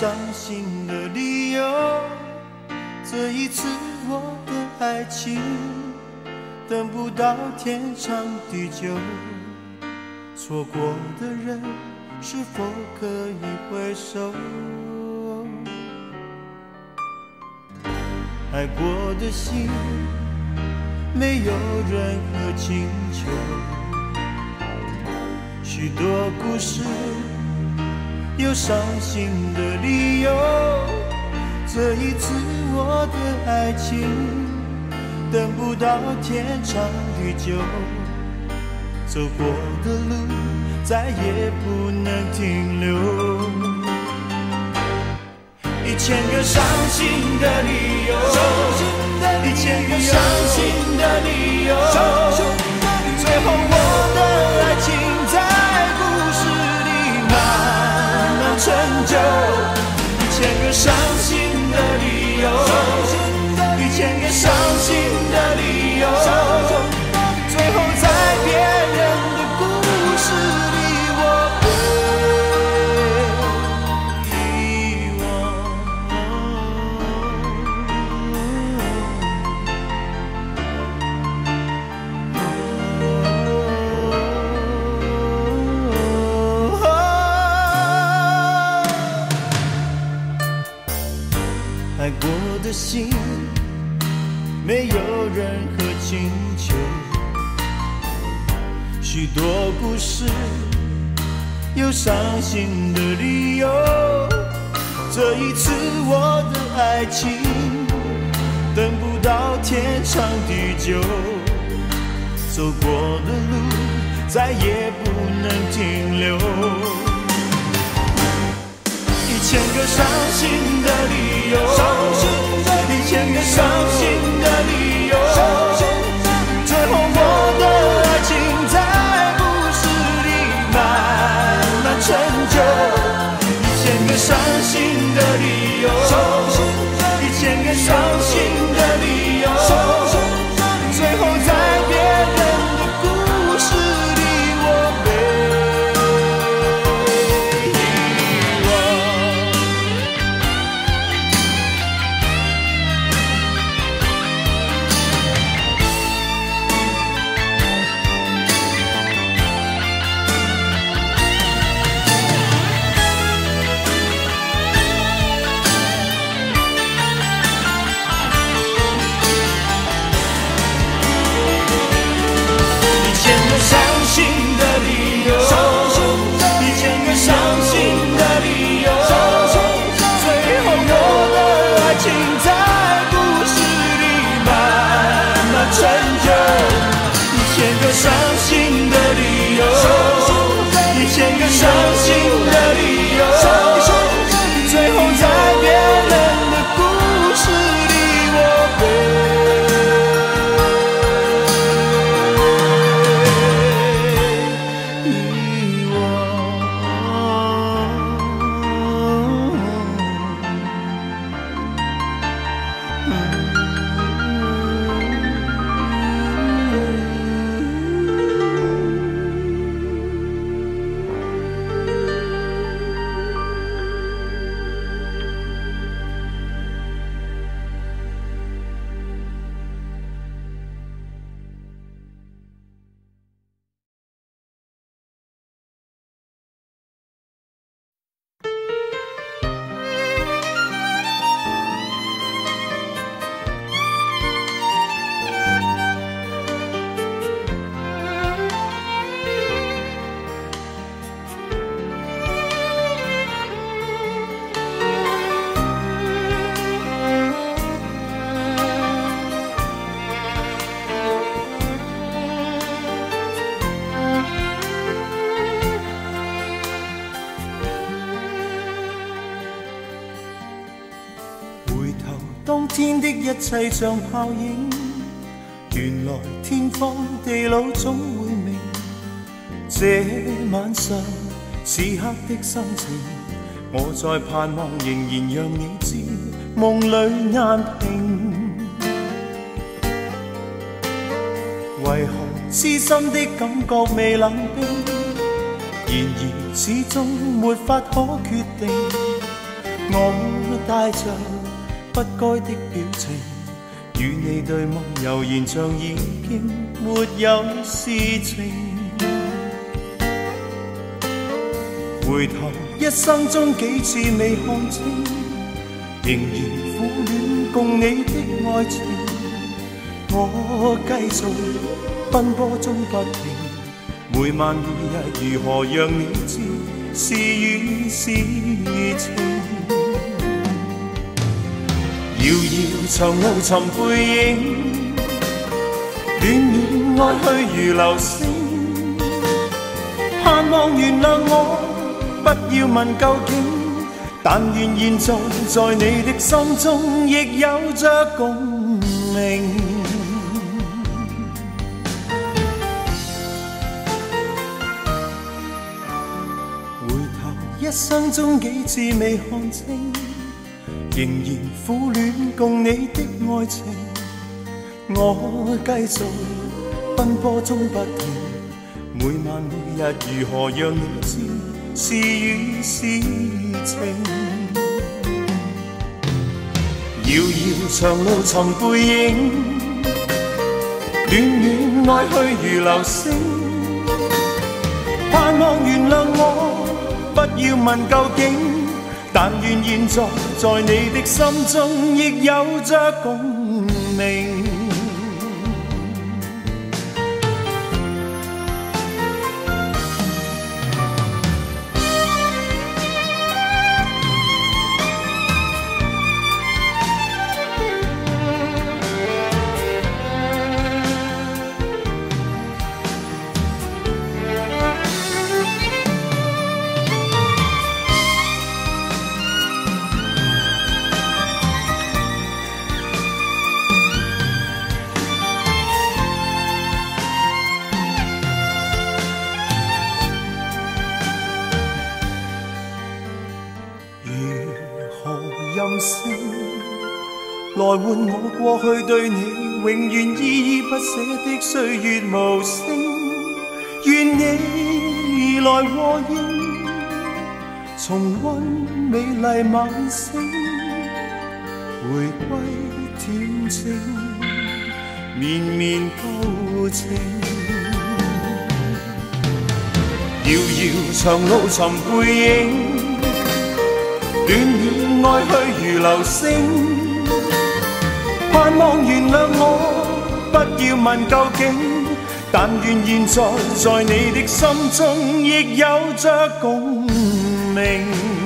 伤心的理由，这一次我的爱情等不到天长地久，错过的人是否可以回首？爱过的心没有任何请求，许多故事有伤心的理由。这一次我的爱情等不到天长地久，走过的路再也不能停留。一千个伤心的理由，一千个伤心的理由，最后我的爱情成就。一千个伤心的理由，一千个伤心的理由，心没有任何请求，许多故事有伤心的理由。这一次我的爱情等不到天长地久，走过的路再也不能停留。一千个伤心的理由，一千个伤心的理由，最后我的爱情在故事里慢慢成就。一千个伤心的理由，一千个伤心的理由，天的一切像泡影，原來天荒地老總會明。這晚上此刻的心情，我在盼望，仍然讓你知，夢裏難平。为何痴心的感觉未冷冰？然而始终没法可决定。我带着不该的表情，与你对望，悠然像已经没有事情。回头一生中几次未看清，仍然苦恋共你的爱情。我继续奔波中不停，每晚每日如何让你知是雨是情？遥遥长路寻背影，恋恋爱去如流星，盼望原谅我，不要问究竟，但愿现在在你的心中亦有着共鸣。一生中几次未看清，仍然苦恋共你的爱情。我继续奔波中不停，每晚每日如何让你知是与是情？遥遥长路寻背影，恋恋爱去如流星，盼望原谅我。不要问究竟，但愿现在在你的心中亦有着共鸣。对你永远依依不舍的岁月无声，愿你来和应，重温美丽晚星，回归恬静绵绵旧情。遥遥长路寻背影，恋恋爱去如流星。盼望原谅我，不要问究竟，但愿现在在你的心中亦有着共鸣。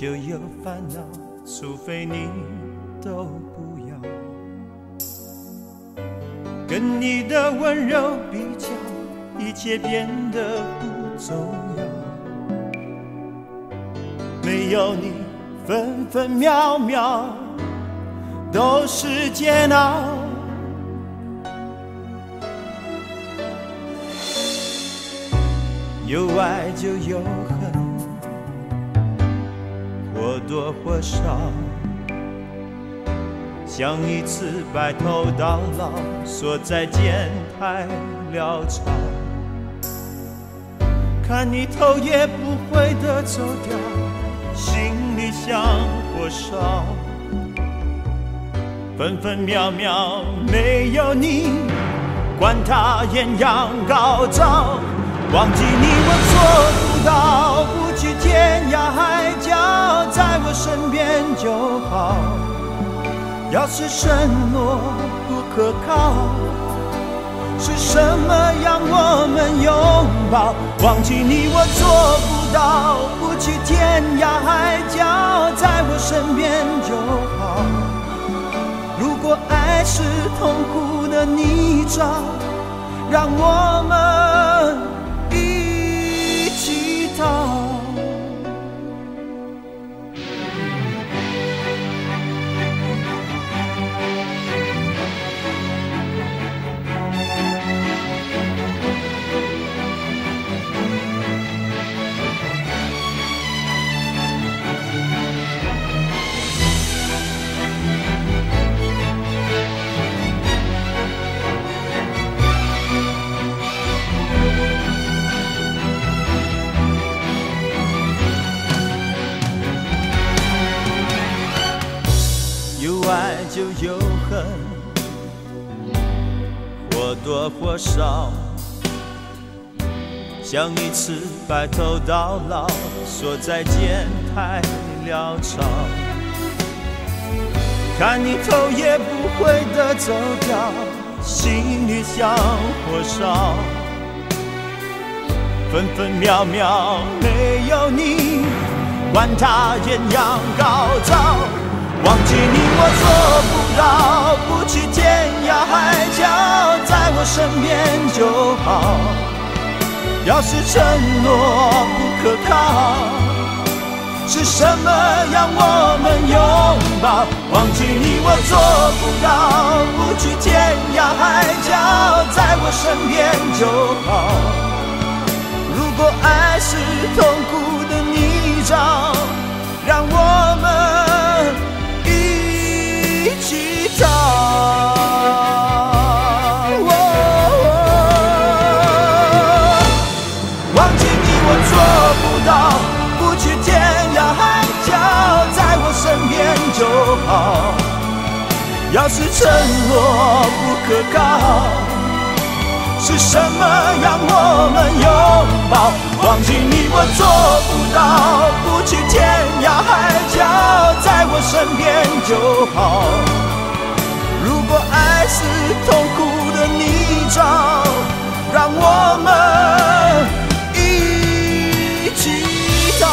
就有烦恼，除非你都不要。跟你的温柔比较，一切变得不重要。没有你，分分秒秒都是煎熬。有爱就有恨。或多或少，想一次白头到老，说再见太潦草。看你头也不回的走掉，心里。像火烧，分分秒秒没有你，管他艳阳高照，忘记你我做到，不去天涯海角，在我身边就好。要是承诺不可靠，是什么让我们拥抱？忘记你我做不到，不去天涯海角，在我身边就好。如果爱是痛苦的泥沼，让我们就有恨，或多或少。想一次白头到老，说再见太潦草。看你头也不回的走掉，心里像火烧。分分秒秒没有你，管它艳阳高照。忘记你我做到，不去天涯海角，在我身边就好。要是承诺不可靠，是什么让我们拥抱？忘记你我做不到，不去天涯海角，在我身边就好。如果爱是痛苦的泥沼，让我们。要是承诺不可靠，是什么让我们拥抱？忘记你我做不到，不去天涯海角，在我身边就好。如果爱是痛苦的泥沼，让我们一起逃。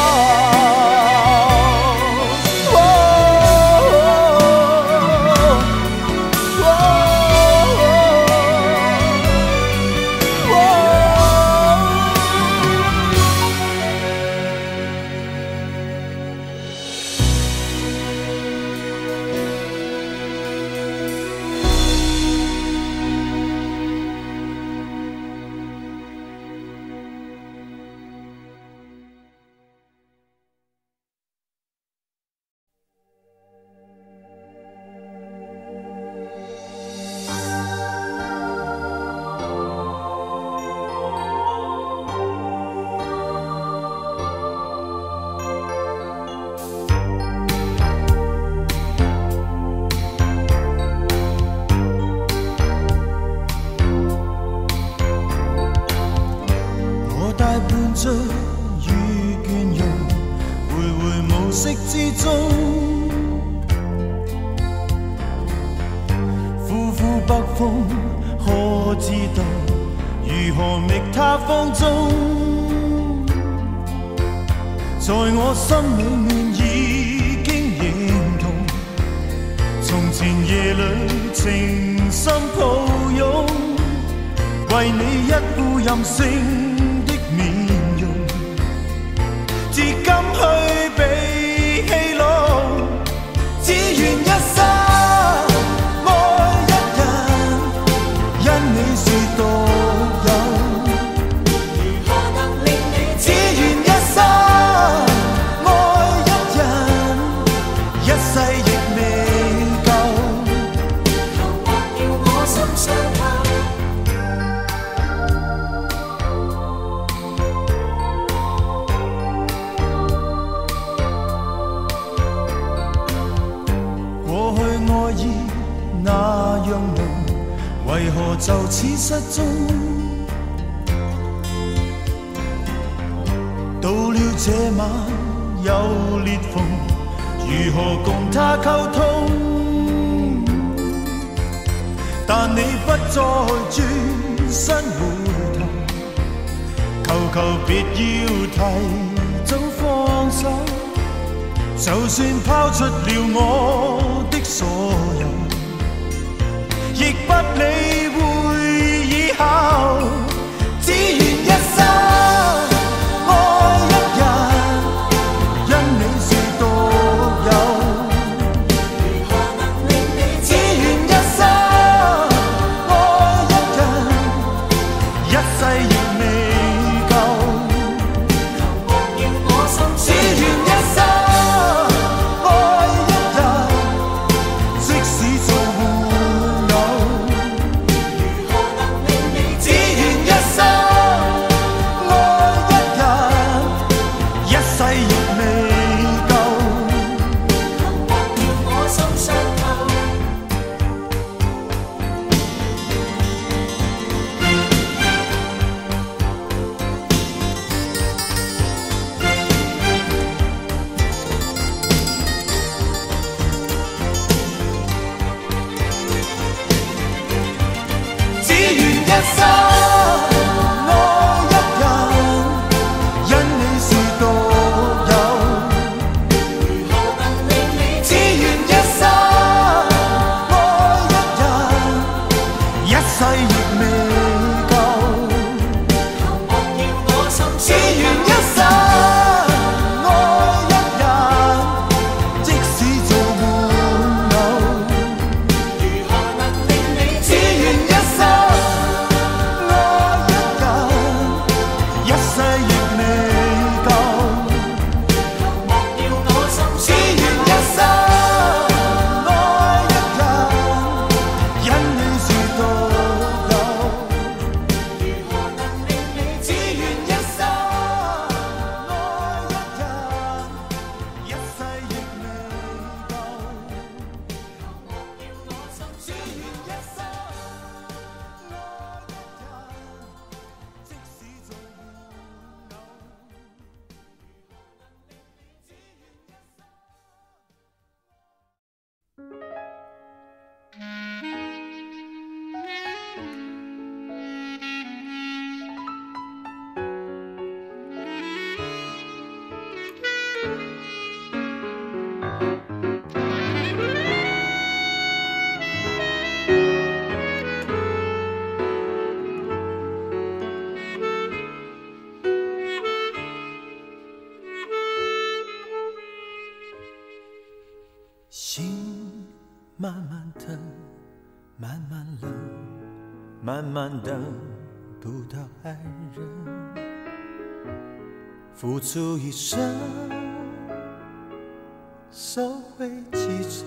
願一慢等不到爱人，付出一生，收回几成，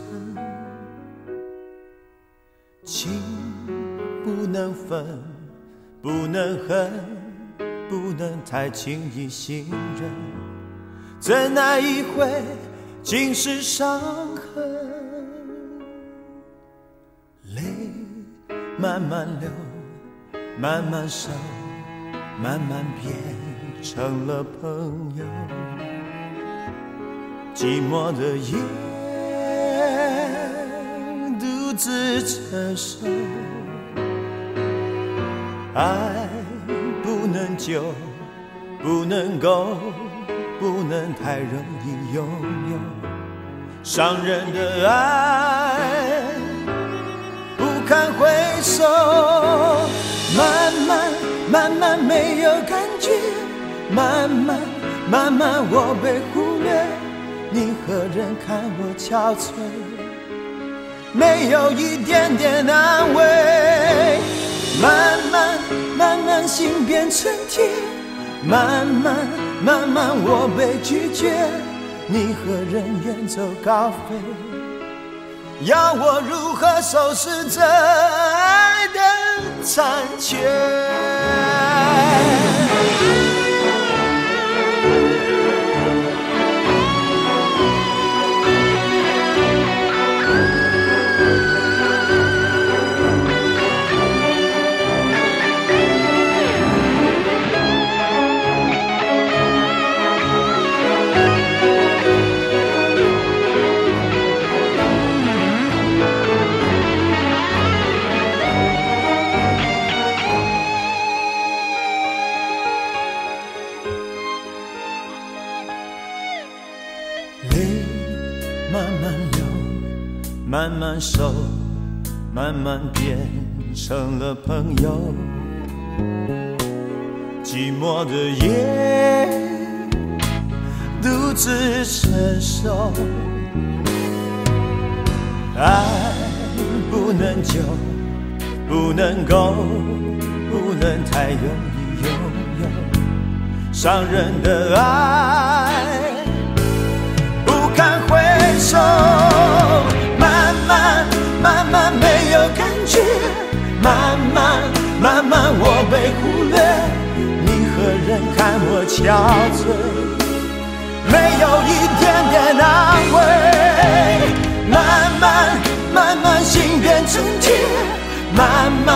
情不能分，不能恨，不能太轻易信任。怎奈一回尽是伤痕，泪慢慢流，慢慢熟，慢慢变成了朋友。寂寞的夜，独自承受，爱不能久，不能够。不能太容易拥有伤人的爱，不堪回首。慢慢慢慢没有感觉，慢慢慢慢我被忽略，你何人看我憔悴？没有一点点安慰。慢慢慢慢心变成铁，慢慢。慢慢我被拒绝，你何人远走高飞？要我如何收拾这爱的残缺？慢慢熟，慢慢变成了朋友。寂寞的夜，独自承受。爱不能久，不能够，不能太容易拥有。伤人的爱，不堪回首。慢慢慢没有感觉，慢慢慢慢我被忽略。你何人看我憔悴，没有一点点安慰。慢慢慢慢心变成铁，慢慢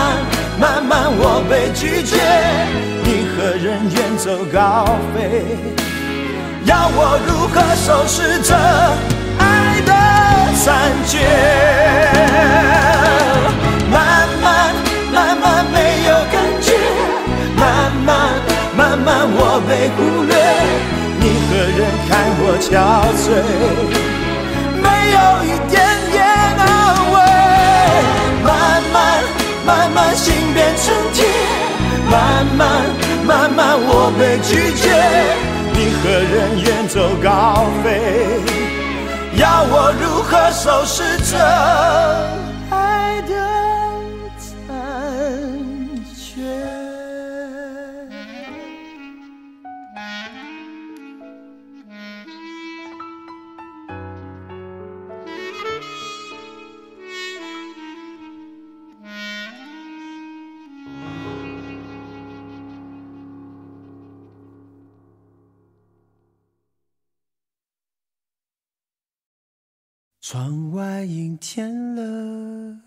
慢慢我被拒绝，你和人远走高飞，要我如何收拾这残缺？慢慢慢慢没有感觉，慢慢慢慢我被忽略，你和人看我憔悴。没有一点点安慰，慢慢慢慢心变成铁，慢慢慢慢我被拒绝，你和人远走高飞，要我如何收拾这爱的？窗外阴天了，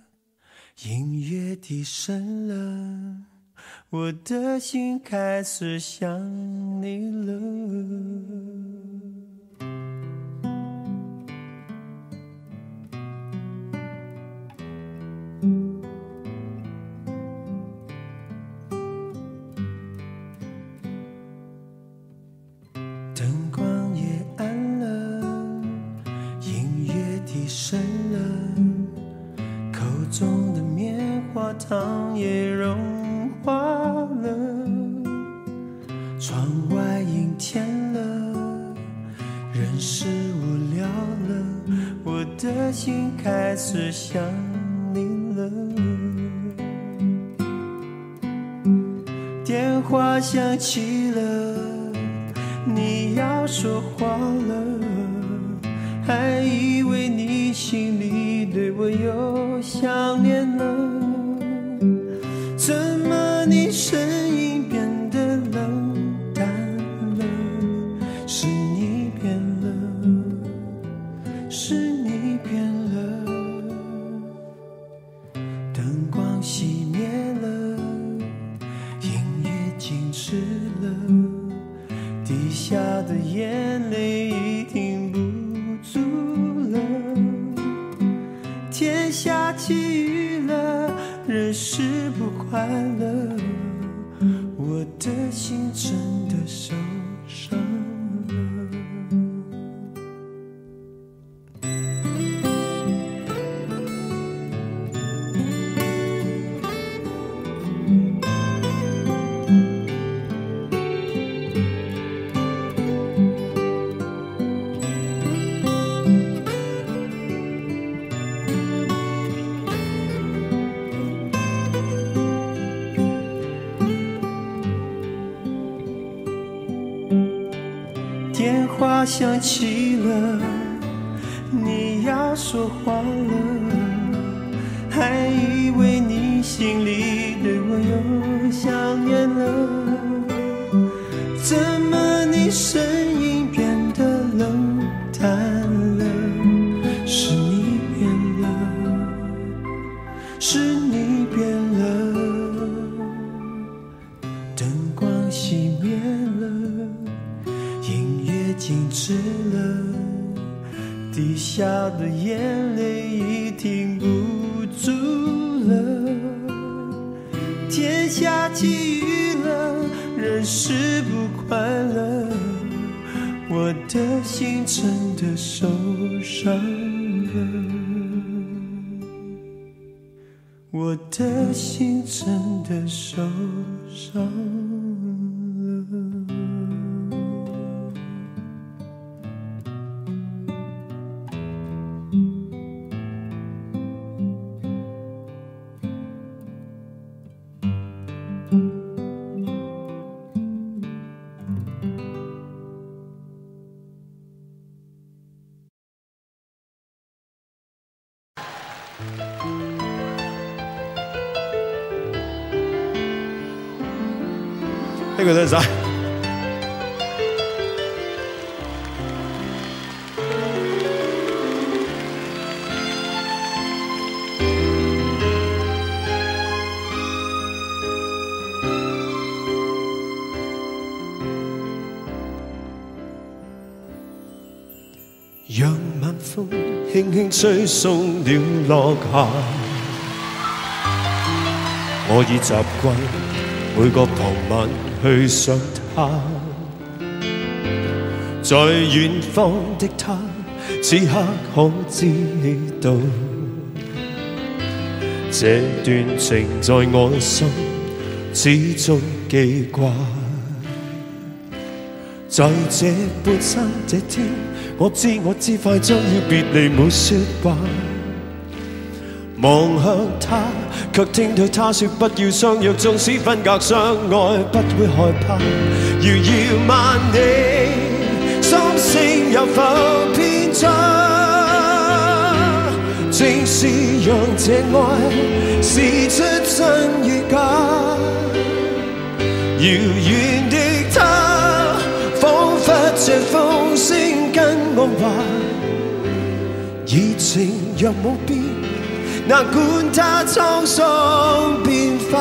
音乐低声了，我的心开始想你了。糖也融化了，窗外阴天了，人是无聊了，我的心开始想你了。电话响起了，你要说话了，还以为你心里对我有想念了。变了，灯光熄灭了。音乐静止了，滴下的眼泪已停不住了。天下起雨了，人是不快乐，我的心的心真的受伤。吹送了落霞，我已习惯每个傍晚。去想他，在远方的他，此刻可知道，这段情在我心始终记挂。在这半山这天，我知我知快将要别离，没说话。望向他，却听到他说不要相约，纵使分隔相爱，不会害怕。遥遥万里，心声有否偏差？正是让这爱试出真与假。遥远跟我话，热情若冇变。哪管它沧桑变化，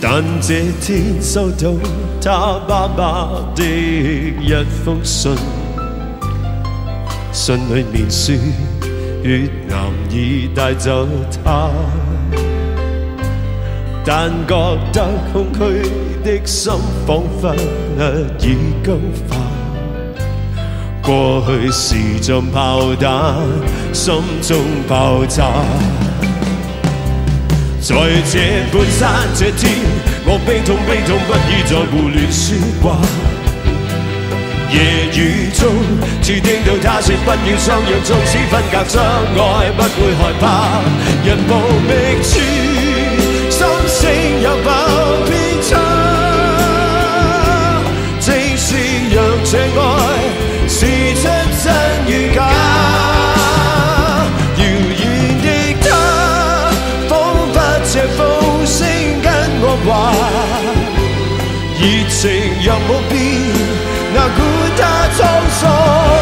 但这天收到他爸爸的一封信，信里面说。越南已带走他，但觉得空虚的心仿佛已僵化。过去是像炮弹，心中爆炸。在这半山这天，我悲痛悲痛，不已再胡乱说话。夜雨中，只听到他说不要相约，纵使分隔相爱，不会害怕。人无觅处，心声有否偏差？正是让这爱试出真与假。遥远的他，仿佛这风声跟我话，热情若无变。哪管它沧桑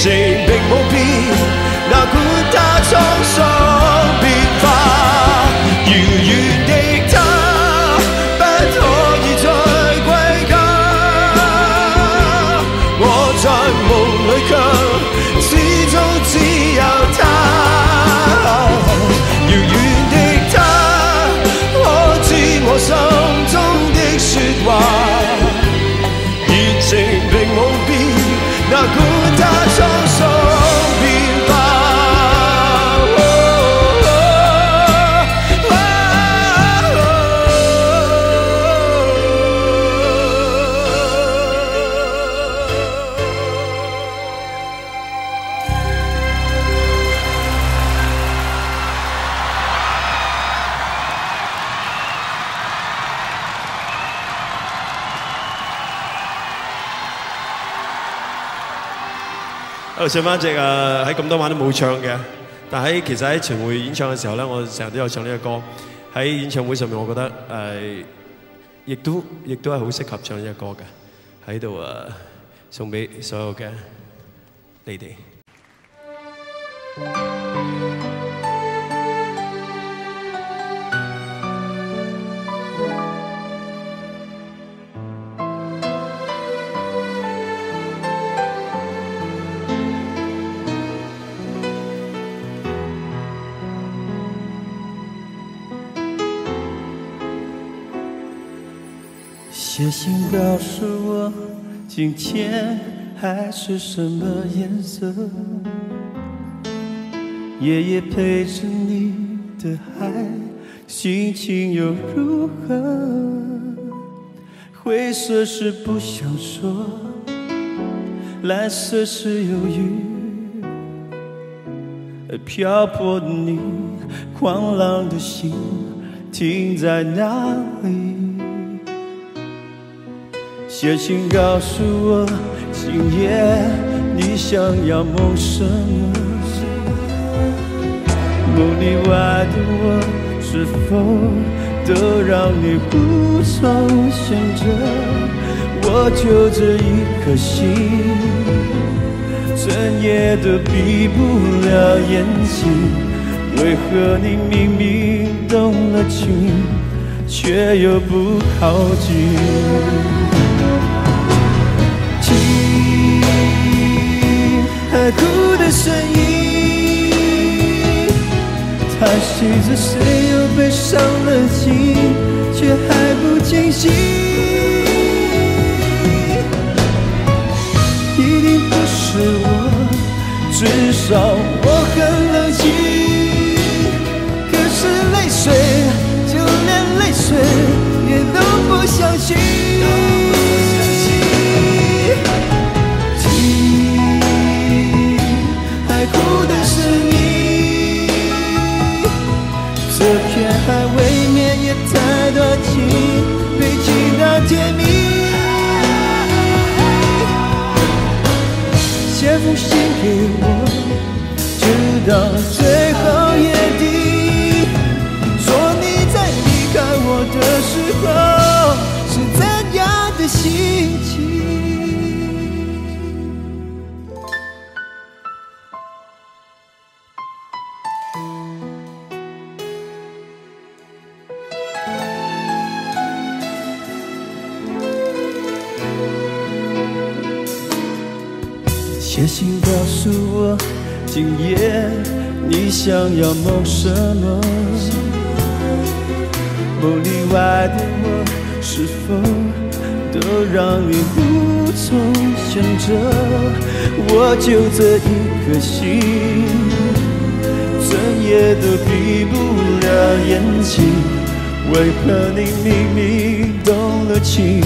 情并无变，哪管它沧桑变化。遥远的他，不可以再归家。我在梦里却始终只有他。遥远的他，可知我心中的说话？唱翻隻啊喺咁多晚都冇唱嘅，但喺其實喺巡回演唱嘅時候咧，我成日都有唱呢個歌。喺演唱會上面，我覺得誒，亦都亦都係好適合唱呢個歌嘅。喺度啊，送俾所有嘅你哋。写信告诉我，今天海是什么颜色？夜夜陪着你的海，心情又如何？灰色是不想说，蓝色是忧郁。漂泊的你，狂浪的心停在哪里？写信告诉我，今夜你想要梦什么？梦里外的我，是否都让你无从选择？我就这一颗心，整夜都闭不了眼睛。为何你明明动了情，却又不靠近？哭的声音，叹息着谁又被伤了心，却还不清醒。一定不是我，至少我很冷静。可是泪水，就连泪水也都不相信。多情，悲情到甜蜜。写封信给我，直到最后眼写信告诉我，今夜你想要梦什么？梦里外的我，是否都让你无从选择？我就这一颗心，整夜都闭不了眼睛。为何你明明动了情，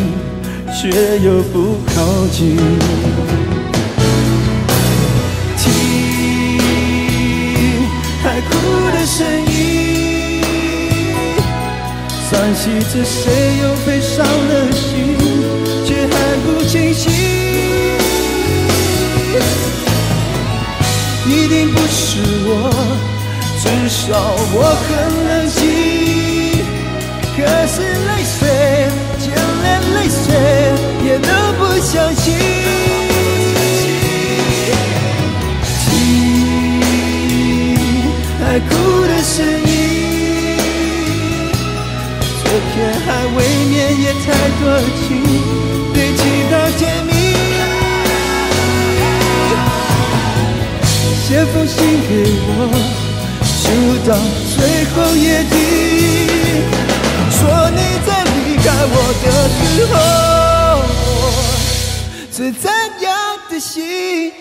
却又不靠近？叹息着谁又被伤了心，却还不清醒。一定不是我，至少我很冷静。可是泪水，就连泪水也都不相信。海哭的声，却还未免也太多情，堆积到甜蜜。写封信给我，就到最后夜底，说你在离开我的时候是怎样的心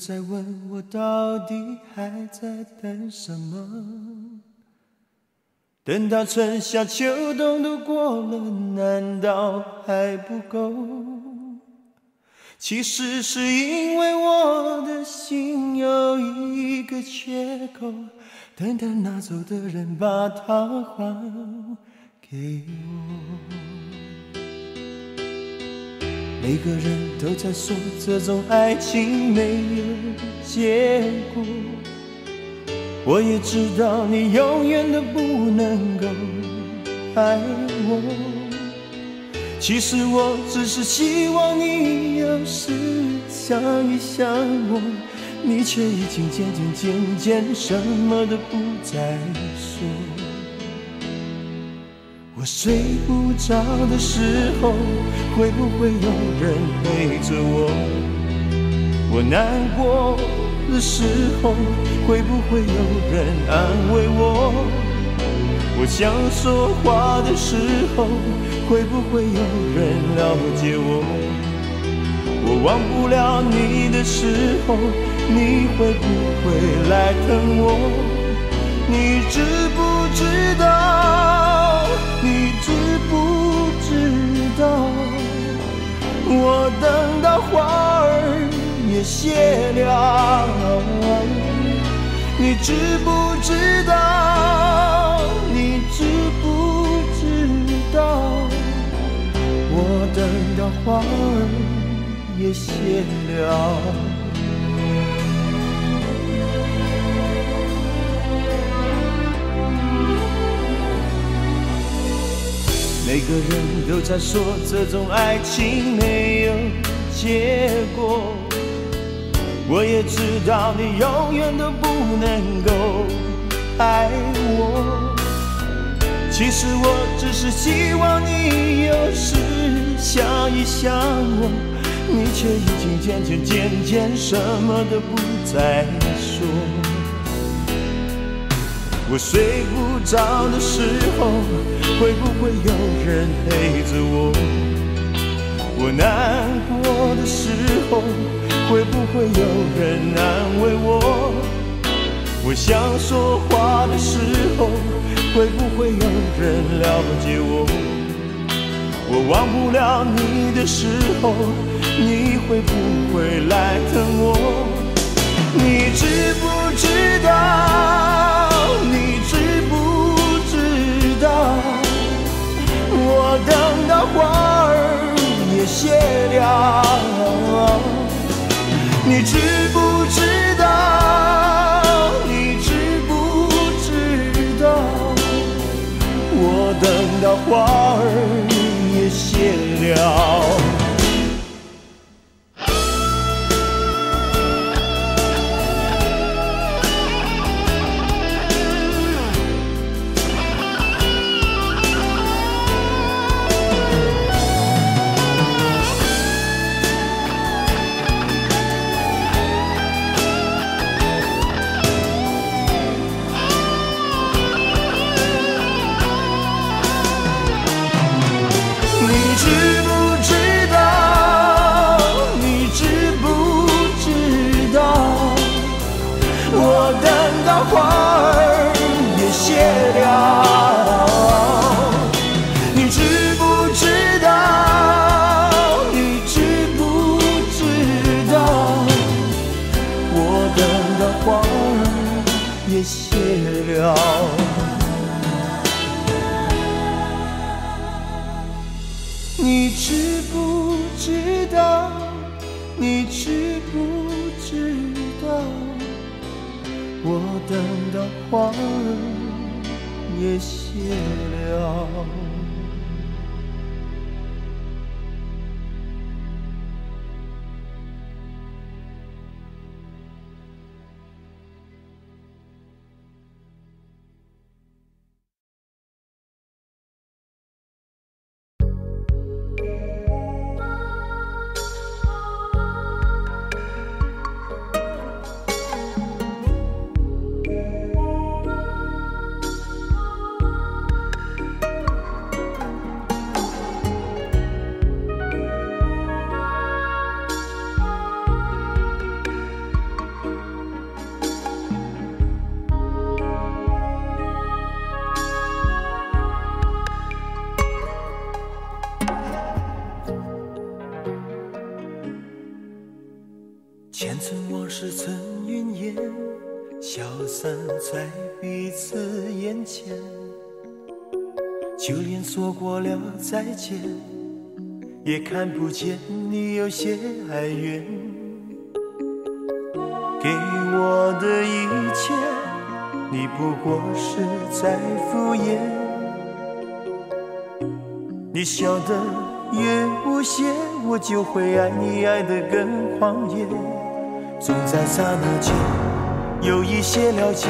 在问我到底还在等什么？等到春夏秋冬都过了，难道还不够？其实是因为我的心有一个缺口，等待拿走的人把它还给我。每个人都在说这种爱情没有结果，我也知道你永远都不能够爱我。其实我只是希望你有时想一想我，你却已经渐渐渐渐什么都不再说。我睡不着的时候，会不会有人陪着我？我难过的时候，会不会有人安慰我？我想说话的时候，会不会有人了解我？我忘不了你的时候，你会不会来疼我？你知不知道？你知不知道，我等到花儿也谢了。你知不知道？你知不知道，我等到花儿也谢了。每个人都在说这种爱情没有结果，我也知道你永远都不能够爱我。其实我只是希望你有时想一想我，你却已经渐渐渐渐什么都不再说。我睡不着的时候。会不会有人陪着我？我难过的时候，会不会有人安慰我？我想说话的时候，会不会有人了解我？我忘不了你的时候，你会不会来疼我？你知不知道？我等到花儿也谢了，你知不知道？你知不知道？我等到花儿也谢了。也看不见你有些哀怨。给我的一切，你不过是在敷衍。你笑得越无邪，我就会爱你爱得更狂野。总在刹那间有一些了解，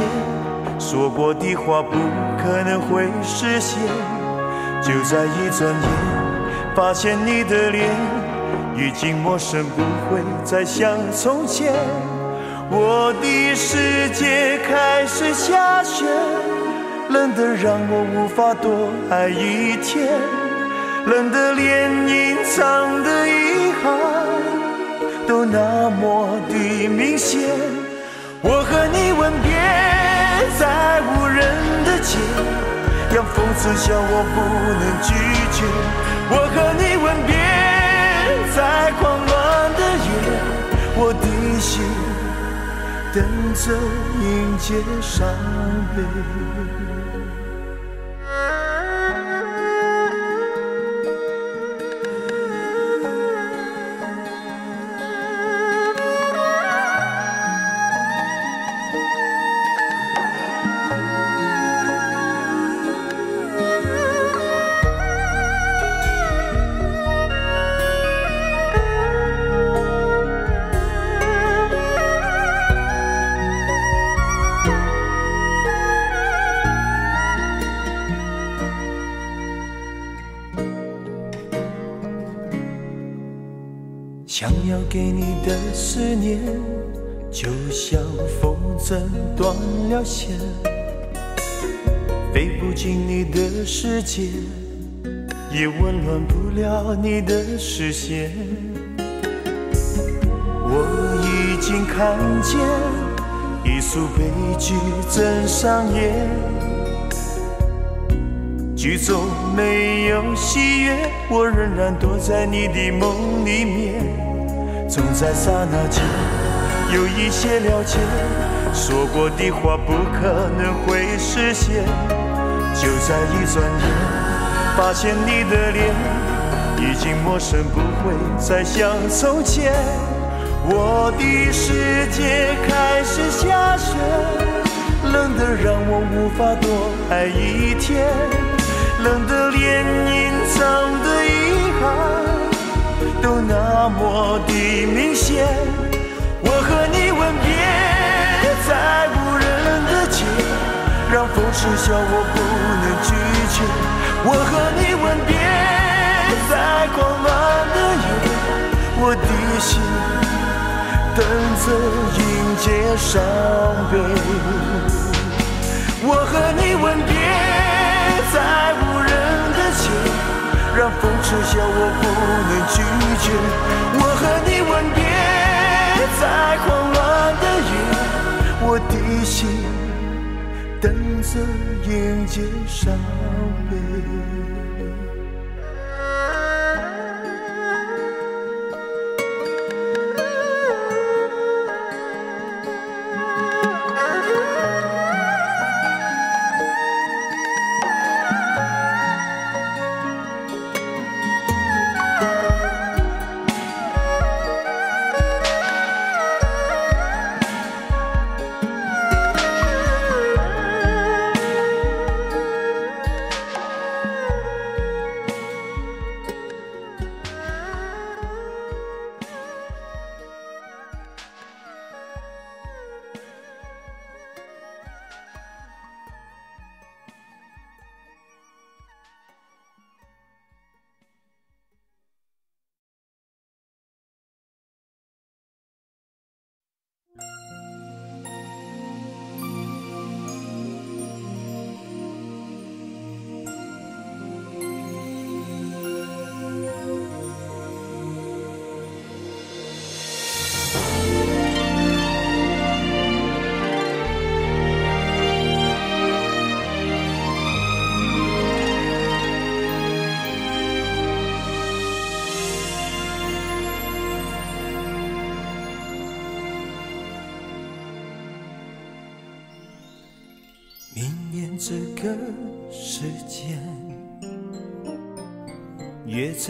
说过的话不可能会实现。就在一转眼，发现你的脸已经陌生，不会再像从前。我的世界开始下雪，冷得让我无法多爱一天，冷得连隐藏的遗憾。都那么的明显，我和你吻别让风痴笑我不能拒绝。我和你吻别在狂乱的夜，我的心等着迎接伤悲。的视线。我已经看见一出悲剧正上演，剧中没有喜悦，我仍然躲在你的梦里面。总在刹那间有一些了解，说过的话不可能会实现。就在一转眼，发现你的脸已经陌生，不会再像从前。我的世界开始下雪，冷得让我无法多爱一天，冷得连隐藏的遗憾。都那么的明显，我和你吻别在无人的街，让风痴笑我不能拒绝。我和你吻别在狂乱的夜，我的心等着迎接伤悲。我和你吻别在无人的街。让风痴笑，我不能拒绝。我和你吻别在狂乱的夜，我的心等着迎接伤悲。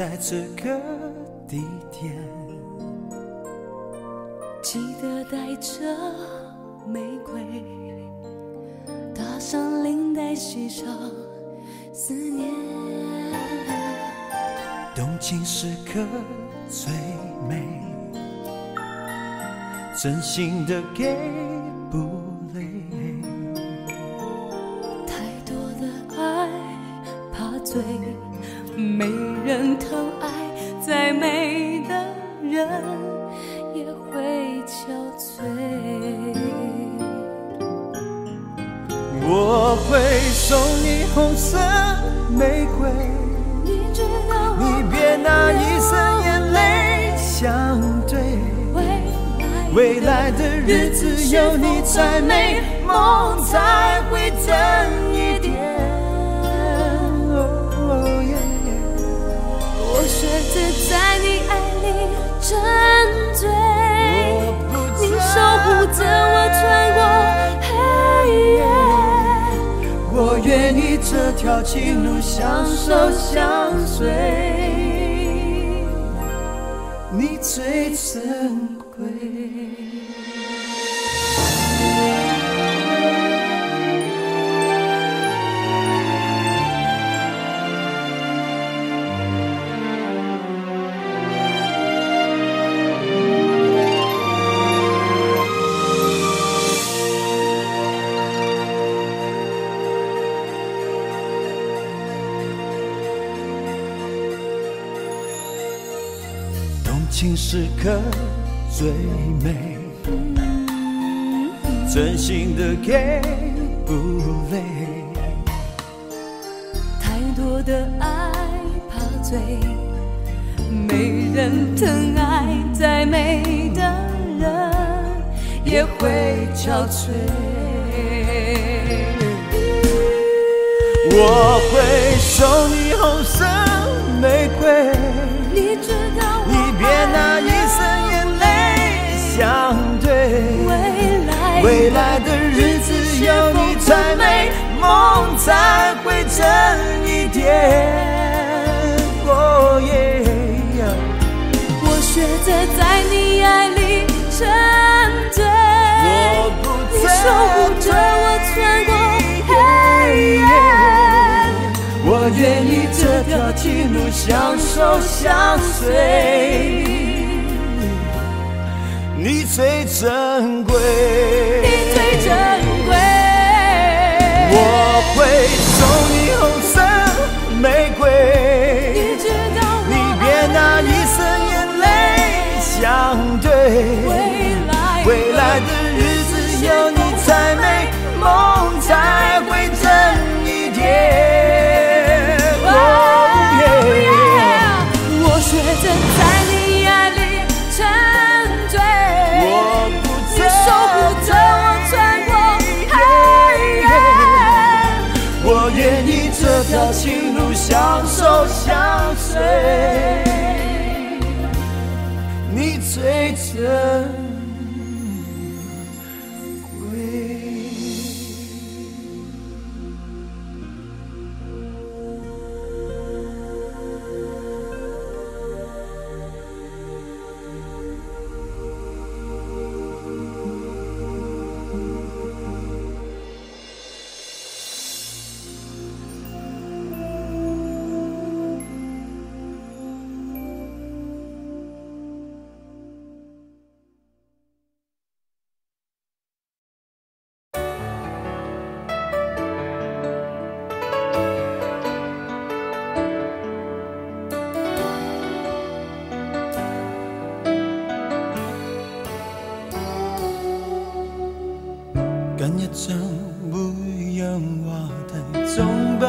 在这个地点，记得带着玫瑰，打上领带，系上思念。动情时刻最美，真心的给不累。日子有你才美，梦才会真一点。我选择在你爱里沉醉，你守护着我穿过黑夜。我愿意这条情路相守相随，你最珍刻最美，真心的给未来的日子有你才美，梦才会真一点。哦耶！我选择在你爱里沉醉，你守护着我穿过黑夜。我愿意这条情路相守相随，你最珍贵，珍贵。我会送你红色玫瑰，你知道我你别拿一生眼泪相对。未来未来的日子有你才美，梦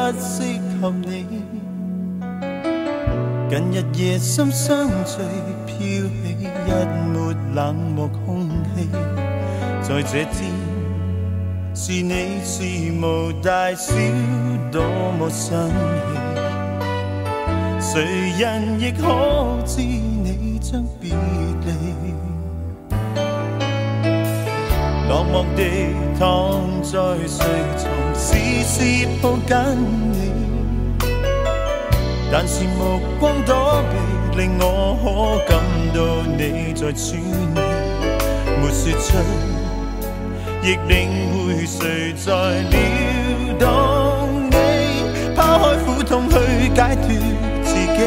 不适合你。近日夜深相聚，飘起一抹冷漠空气。在这天，是你事无大小，多么生氣。誰人亦可知你将别落寞地躺在睡床，试试抱紧你。但是目光躲避，令我可感到你在转移，没说出，亦领会谁在撩动你。抛开苦痛去解脱自己，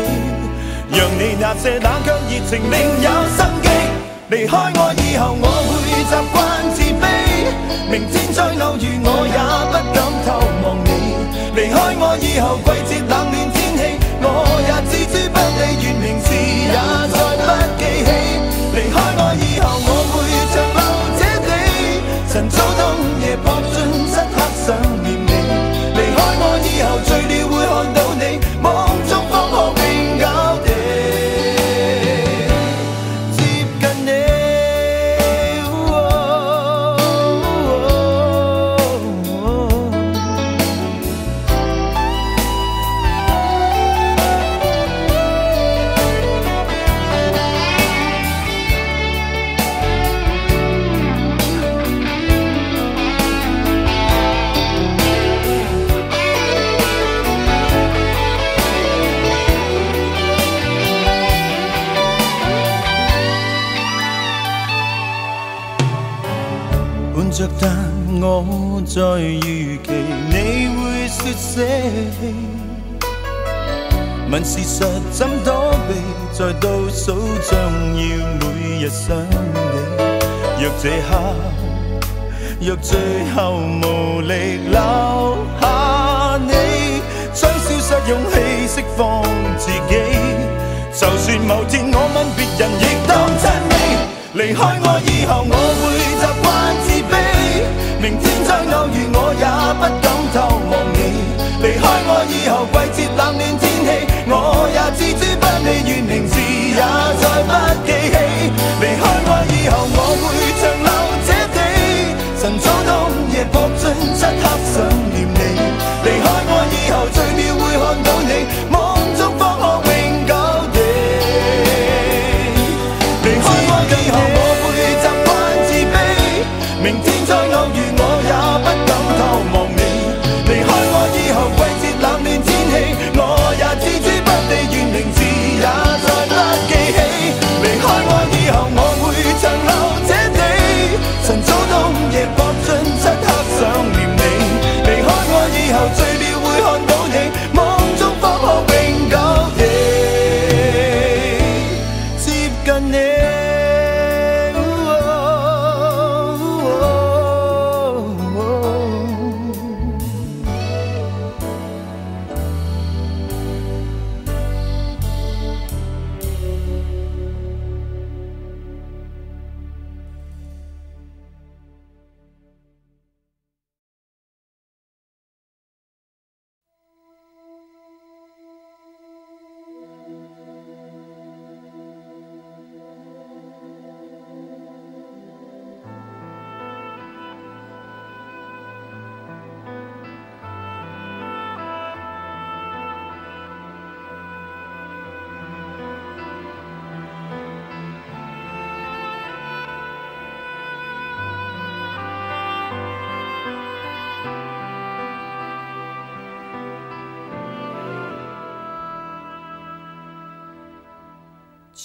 让你那些冷却热情另有生机。离开我以后，我会习惯自卑。明天再偶遇，我也不敢偷望你。离开我以后，季节冷暖天气，我也置之不理。愿明字也再不记起。离开我以后，我会长留这地。晨早冬夜扑我在預期你會說捨棄。問事實怎躲避，在倒數將要每日想你。若這刻，若最後無力留下你，想消失勇氣釋放自己。就算某天我吻別人，亦當真你。離開我以後，我會習慣。明天再偶遇，我也不敢偷望你。离开我以后，季节冷暖天气，我也置之不理。愿名字也再不记起。离开我以后，我会长留这地。晨早冬夜扑进漆黑想念你。离开我以后。最，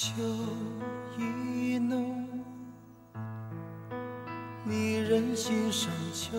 秋意浓，离人心上秋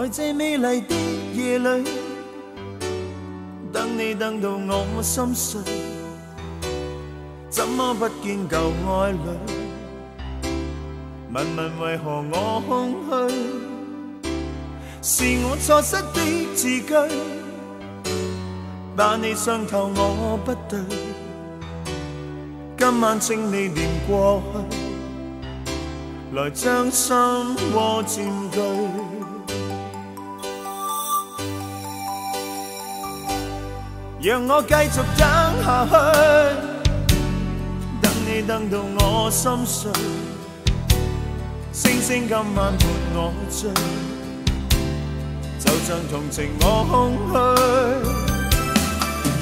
在这美丽的夜里，等你等到我心碎，怎么不见旧爱侣？问问为何我空虚？是我错失的字句，把你伤透我不对。今晚请你念过去，来将心窝占据。让我继续等下去，等你等到我心碎，星星今晚伴我醉，就像同情我空虚，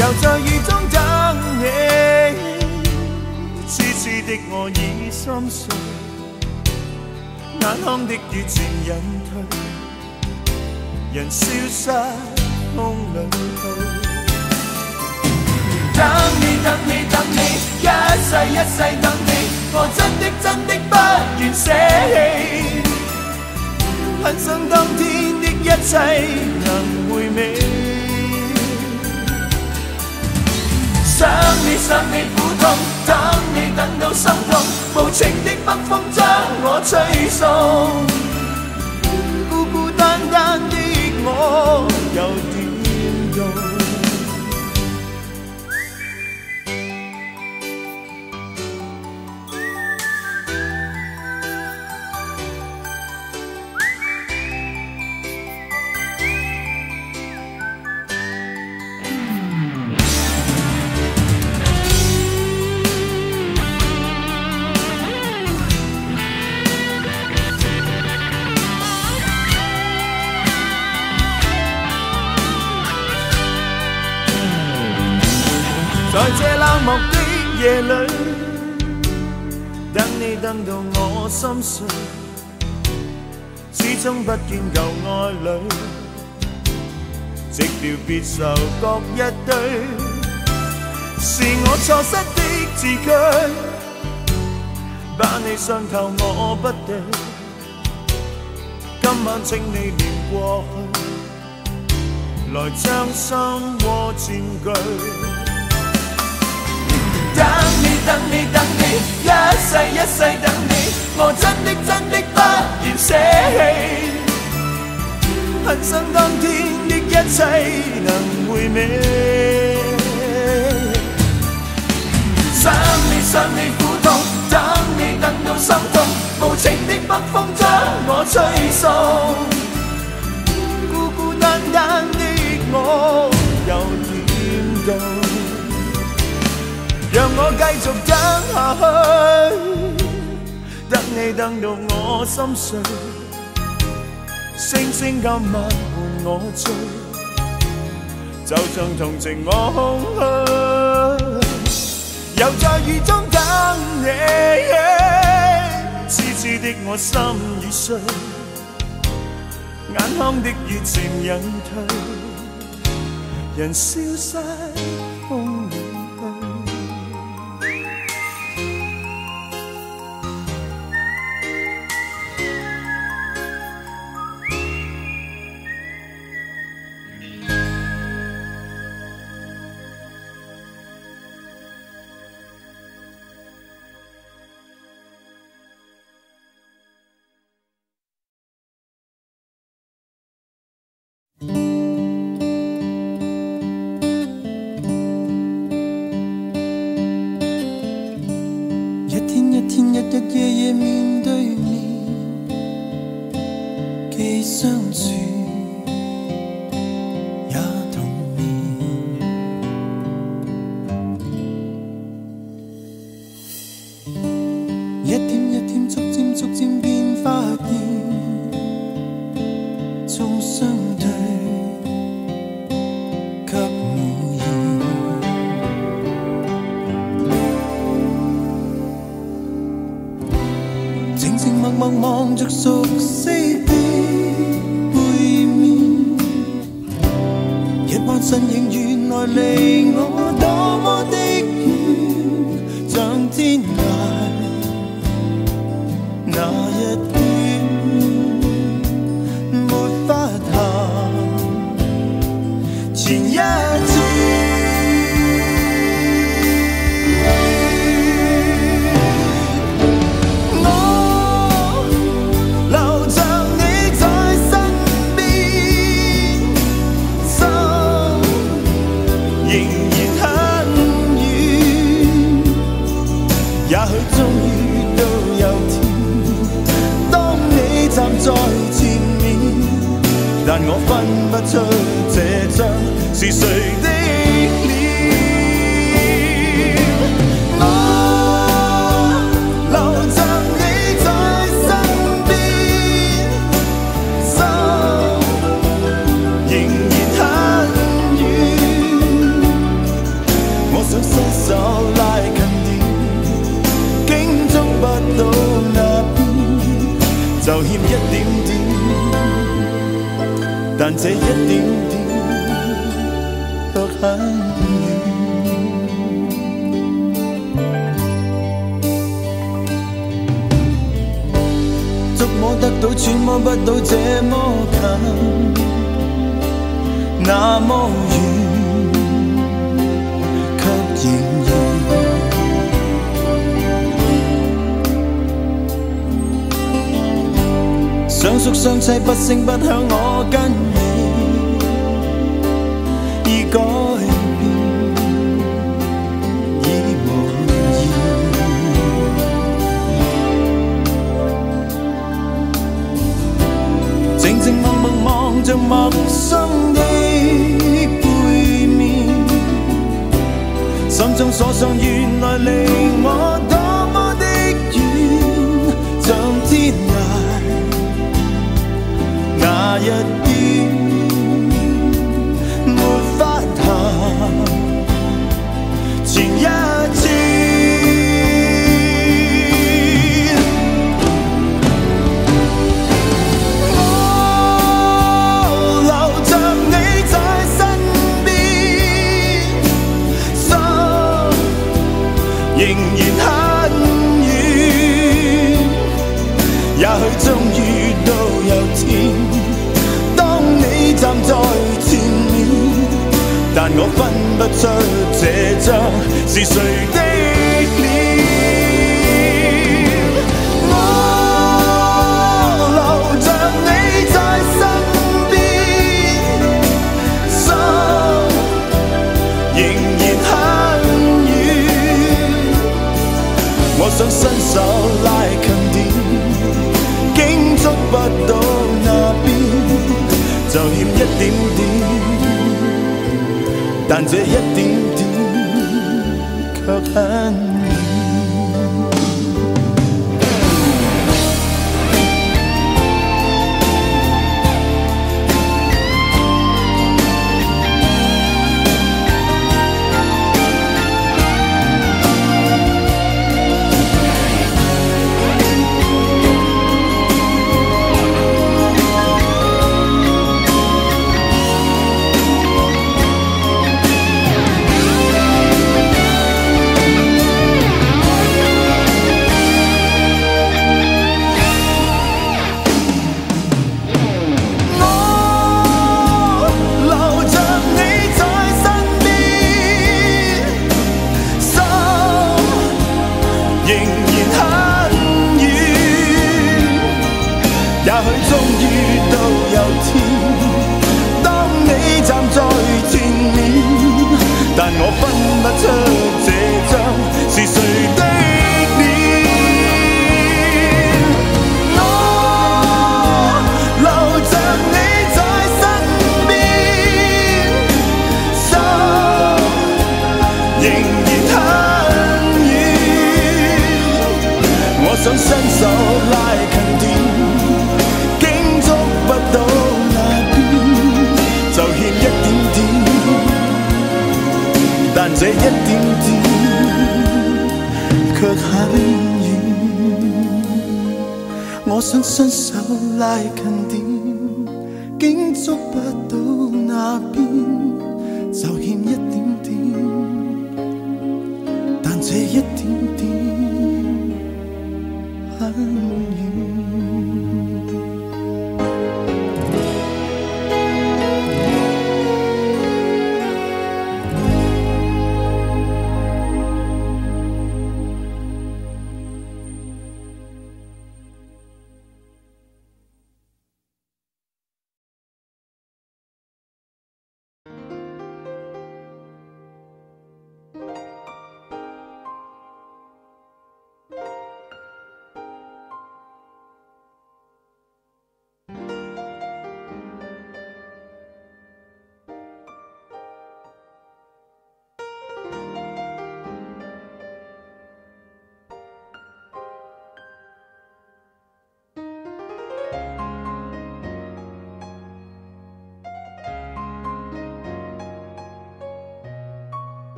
又在雨中等你，痴痴的我已心碎，眼眶的雨渐隐退，人消失风里去。等你，等你，等你，一世一世等你，我真的真的不愿舍弃，很想当天的一切能回味。想你，想你苦痛，等你等到心痛，无情的北风将我吹送，孤孤单单的我又点你等到我心碎，始终不见旧爱侣，寂寥别愁各一堆，是我错失的字句，把你伤透我不对，今晚请你念过去，来将心窝占据。等你，等你，等你，一世一世等你，我真的真的不愿舍弃，很想当天的一切能回味。想你，想你苦痛，等你等到心痛，无情的北风将我吹送，孤孤单单的我又点到？让我继续等下去，等你等到我心碎，星星今晚伴我醉，就像同情我空虚，又在雨中等你，痴痴的我心已碎，眼眶的雨渐隐退，人消失想宿相妻不聲不響我跟你已改變，已無言。靜靜默默望着陌生的背面，心中所想原來離我。我分不出這張是誰的臉。我留着你在身邊，心仍然很遠。我想伸手拉近點，竟觸不到那邊，就欠一點點。但这一点点却很 water 我想伸手拉近。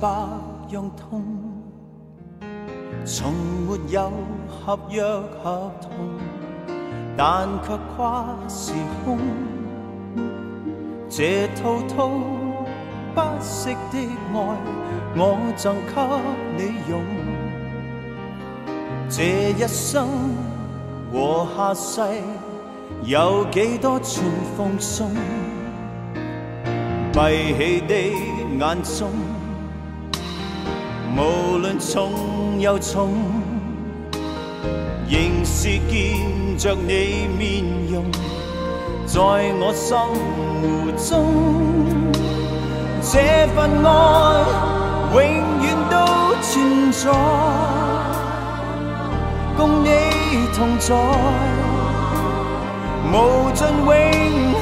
百样痛，从没有合约合同，但却跨时空。这套套不息的爱，我赠给你用。这一生和下世，有几多串奉送？闭起的眼中，无论重又重，仍是见着你面容，在我心湖中，这份爱永远都存在，共你同在，无尽永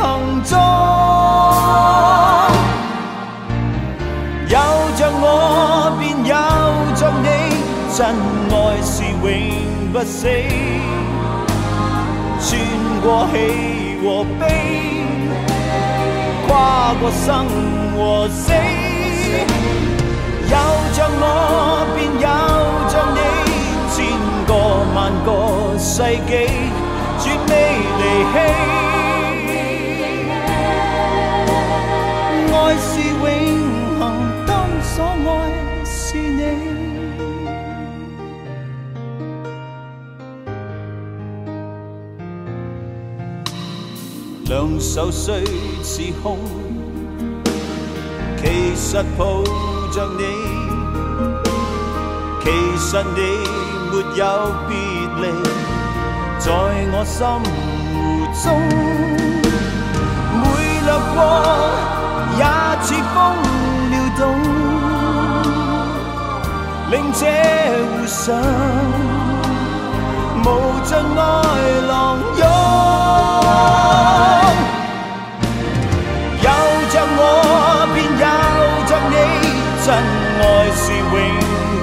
恒中。有着我，便有着你，真爱是永不死。穿过喜和悲，跨过生和死。有着我，便有着你，千个万个世纪，绝未离弃。两手虽似空，其实抱着你，其实你没有别离，在我心湖中，每掠过。也似风撩动，令这湖上无尽爱浪涌。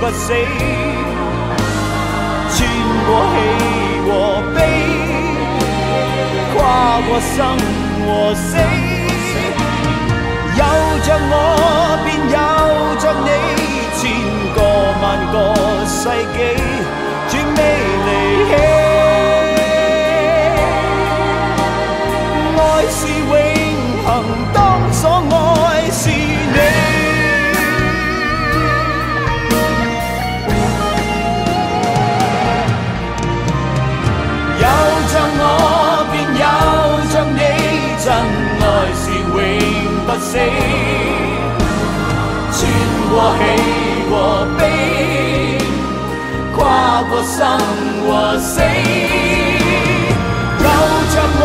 不死。穿过喜和悲，跨过生和死。有着我，便有着你，千个万个世纪，绝未离弃。不死。穿过喜和悲，跨过生和死。有着我，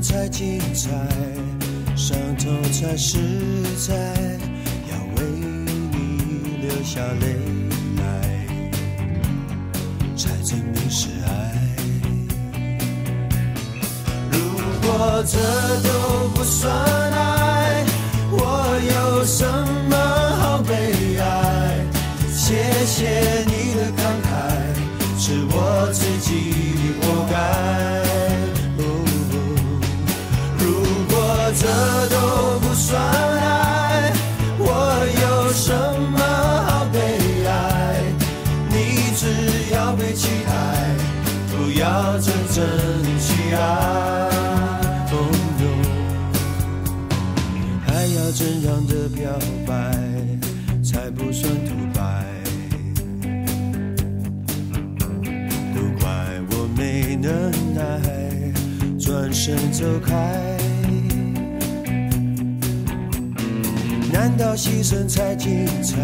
才精彩，伤痛才实在？要为你流下泪来，才证明是爱。如果这都不算爱，我有什么好悲哀？谢谢你的慷慨，是我自己活该。都不算爱，我有什么好悲哀？你只要被期待，不要真正去爱。Oh no，还要怎样的表白才不算独白？都怪我没能耐，转身走开。难道牺牲才精彩，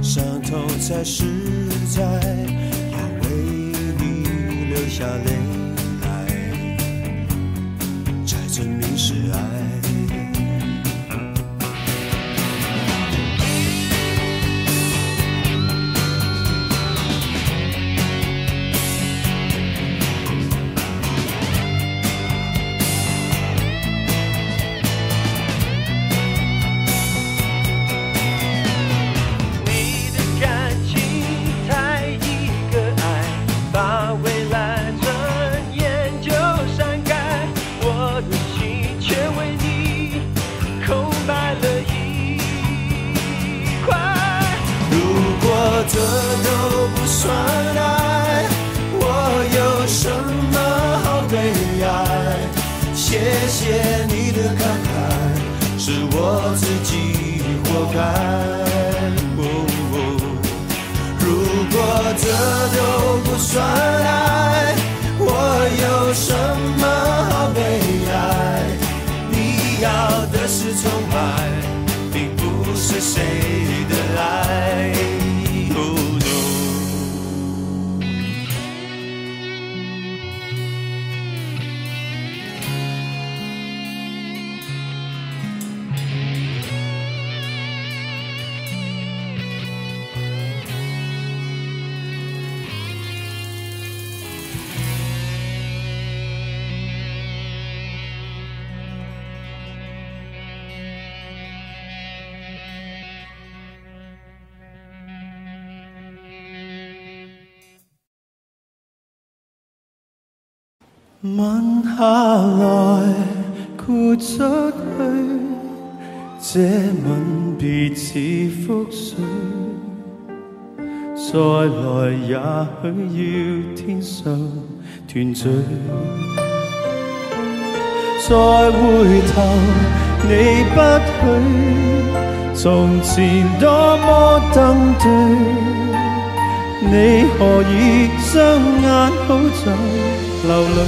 伤痛才实在？要为你流下泪来，才证明是爱。水。再來也許要天上團聚，再回頭你不許，從前多麼登對。你何以双眼好像流淚？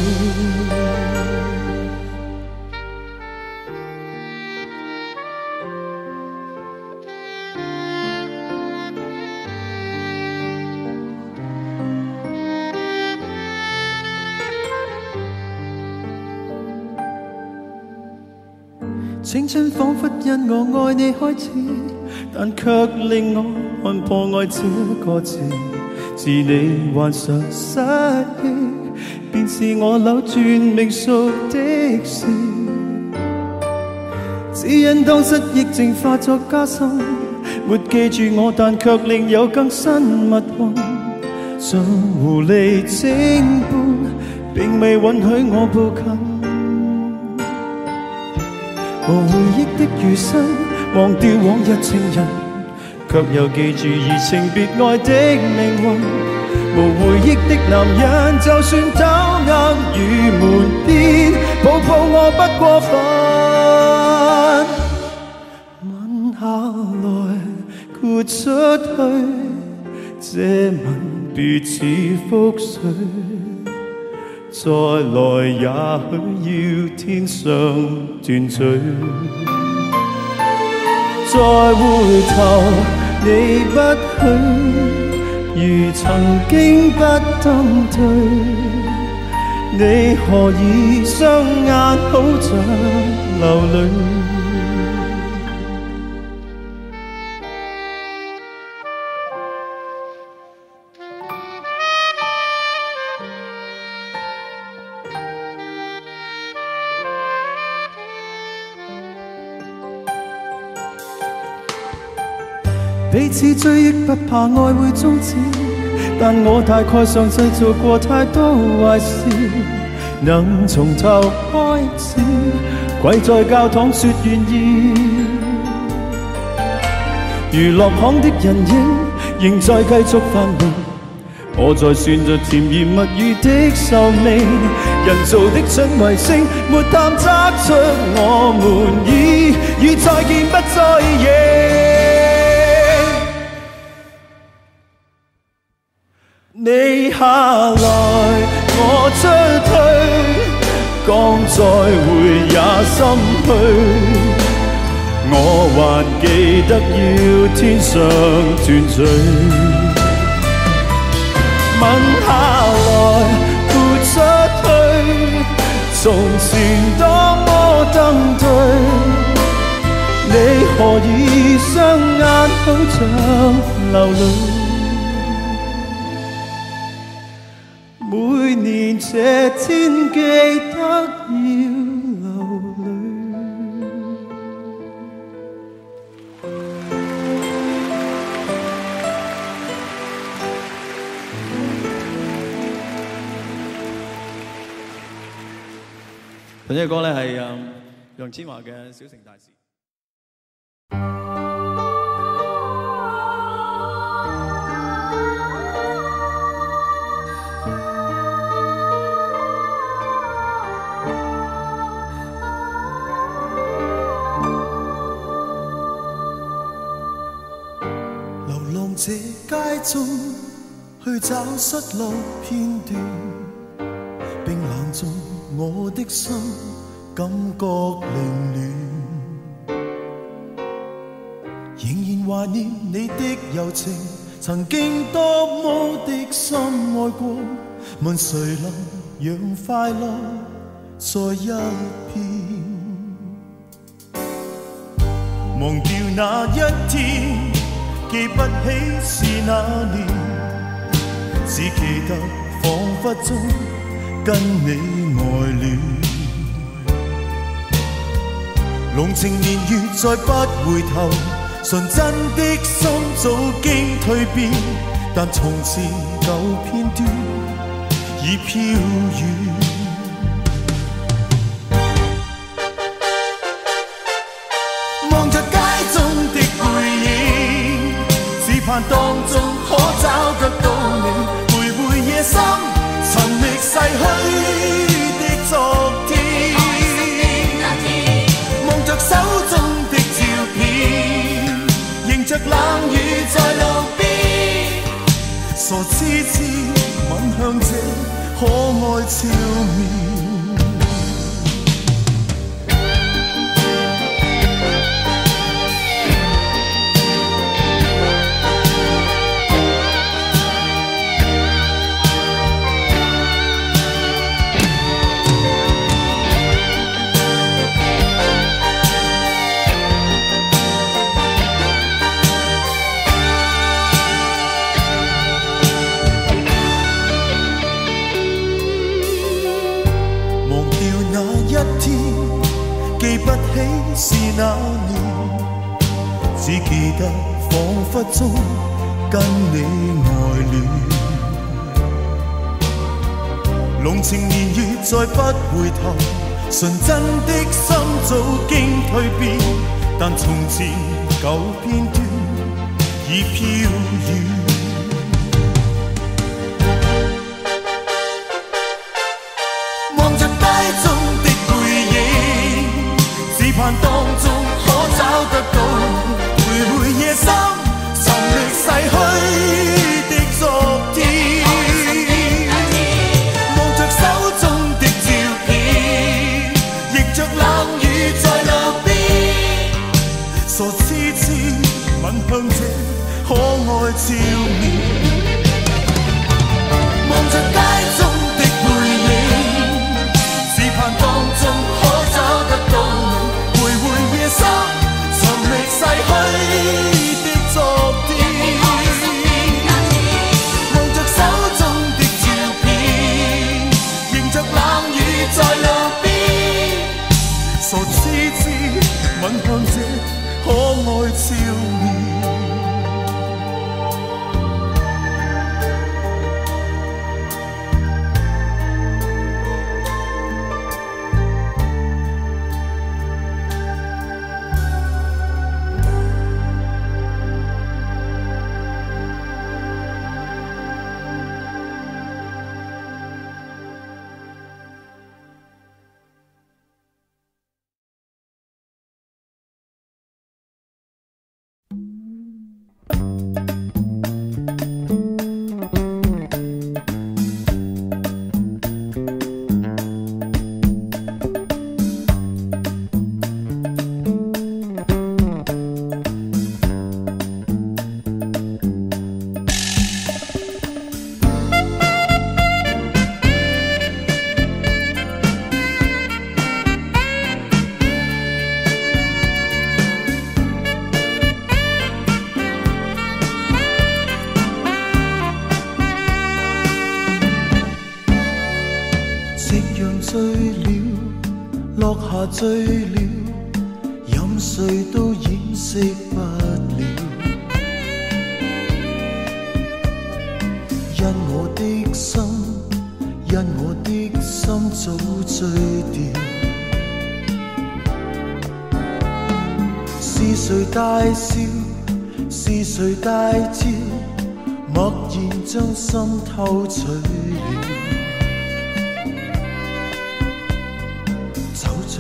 春仿佛因我爱你开始，但却令我看破爱这个字。是你患上失忆，便是我扭转命数的事。只因当失忆症化作加深，没记住我，但却另有更新密运。像狐狸精般，并未允许我步近。無回憶的餘生，忘掉往日情人，卻又記住移情別愛的命運。無回憶的男人，就算走硬與門邊，抱抱我不過分。吻下來，豁出去，这吻別似覆水。再來也許要天上團聚，再回頭你不許，如曾經不登對，你何以雙眼好像流淚？不怕愛會終止，但我大概上世做過太多壞事，能從頭開始，跪在教堂說願意。娛樂行的人影仍在繼續繁榮，我在算着甜言蜜語的壽命。人造的春衛星沒探测出我們已與再見不再認。你下來，我出去，剛再會也心虛。我還記得要天上團聚，吻下來，豁出去，從前多麼登對，你何以雙眼好像流淚？这天记得要流淚。呢隻歌咧係誒楊千嬅嘅《小城大这》。街中，去找失落片段，冰冷中我的心感覺凌亂，仍然懷念你的柔情，曾經多麼的深愛過，問誰能讓快樂再一遍？忘掉那一天。記不起是哪年，只記得彷彿中跟你愛戀。濃情年月再不回頭，純真的心早經蛻變，但從前舊片段已飄遠。傻痴痴吻向这可爱俏面。起是哪年，只記得彷彿中跟你愛戀。濃情年月再不回頭，純真的心早經蛻變，但從前舊片段已飄遠。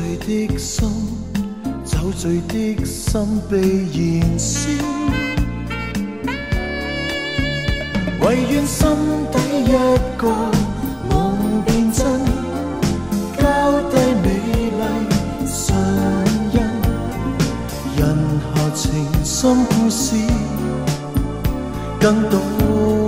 醉的心，酒醉的心被燃烧，唯愿心底一个梦变真，交低美丽唇印，印下情深故事，更懂。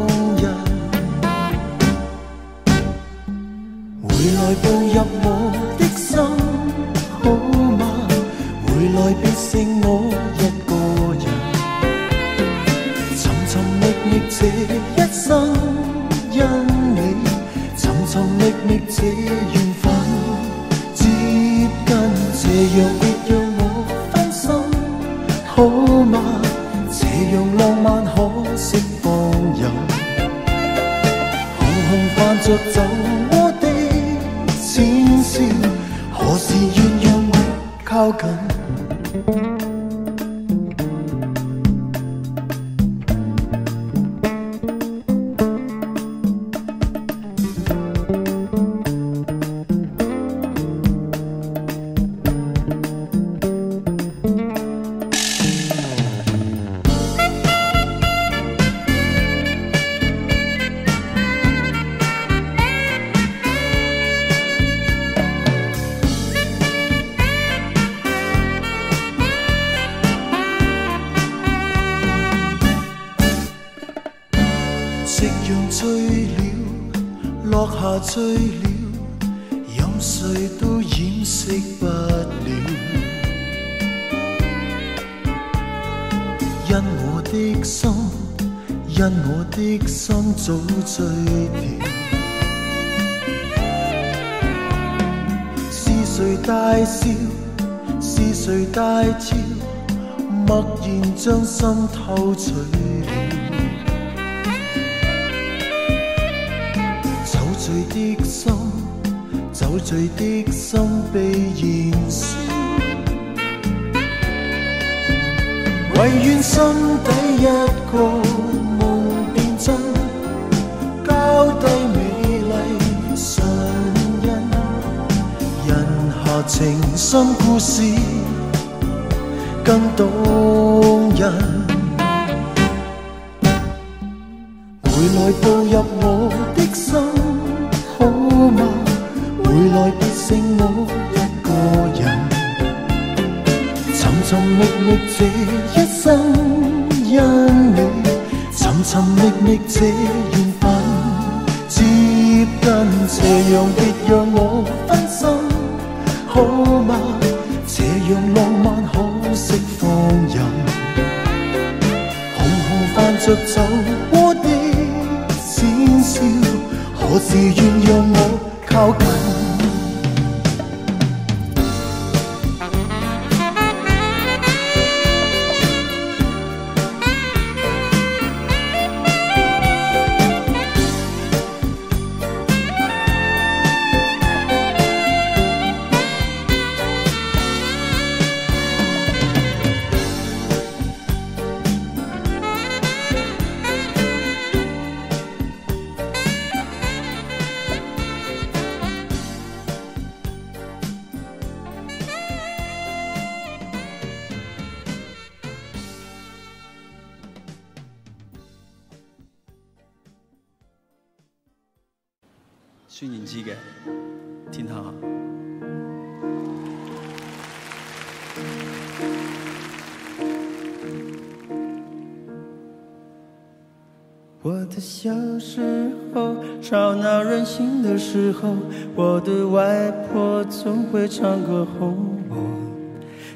唱歌后，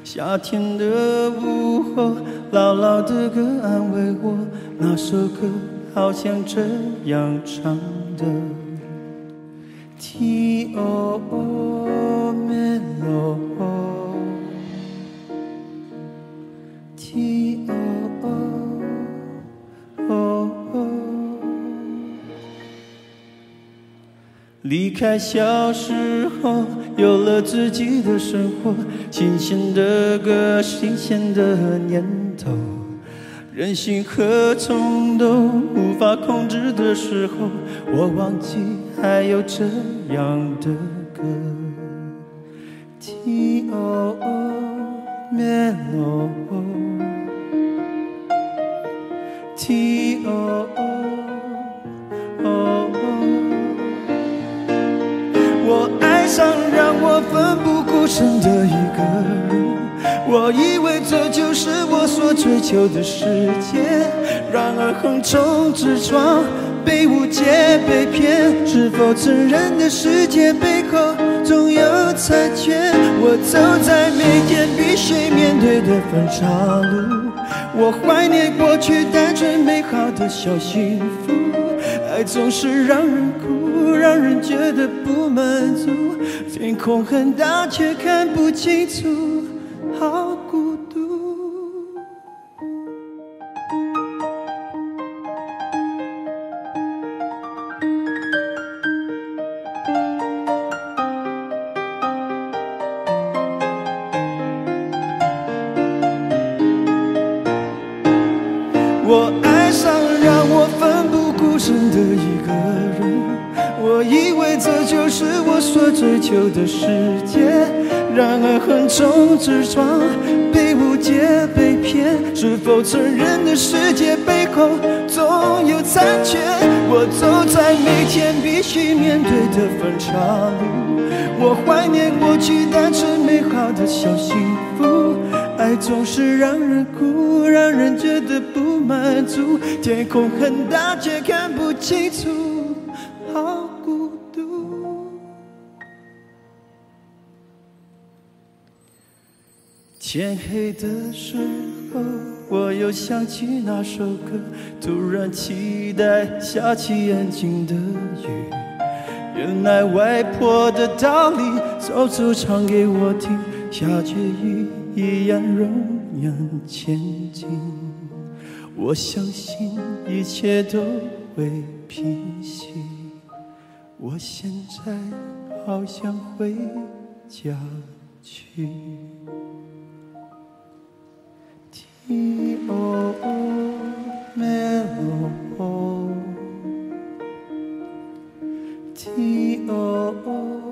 夏天的午后，姥姥的歌安慰我，那首歌好像这样唱的，T O O。离开小时候，有了自己的生活，新鲜的歌，新鲜的念头，任性和冲动无法控制的时候，我忘记还有这样的歌。T O O Melo T O O O 奋不顾身的一个人，我以为这就是我所追求的世界，然而横冲直撞，被误解被骗，是否成人的世界背后总有残缺？我走在每天必须面对的分岔路，我怀念过去单纯美好的小幸福。爱总是让人哭，让人觉得不满足。天空很大，却看不清楚，求的世界，然而横冲直撞，被误解被骗，是否成人的世界背后总有残缺？我走在每天必须面对的分岔路，我怀念过去单纯美好的小幸福。爱总是让人哭，让人觉得不满足。天空很大，却看不清楚，天黑的时候，我又想起那首歌，突然期待下起安静的雨。原来外婆的道理早就唱给我听，下着雨依然仍然前进。我相信一切都会平息。我现在好想回家去。T-O-O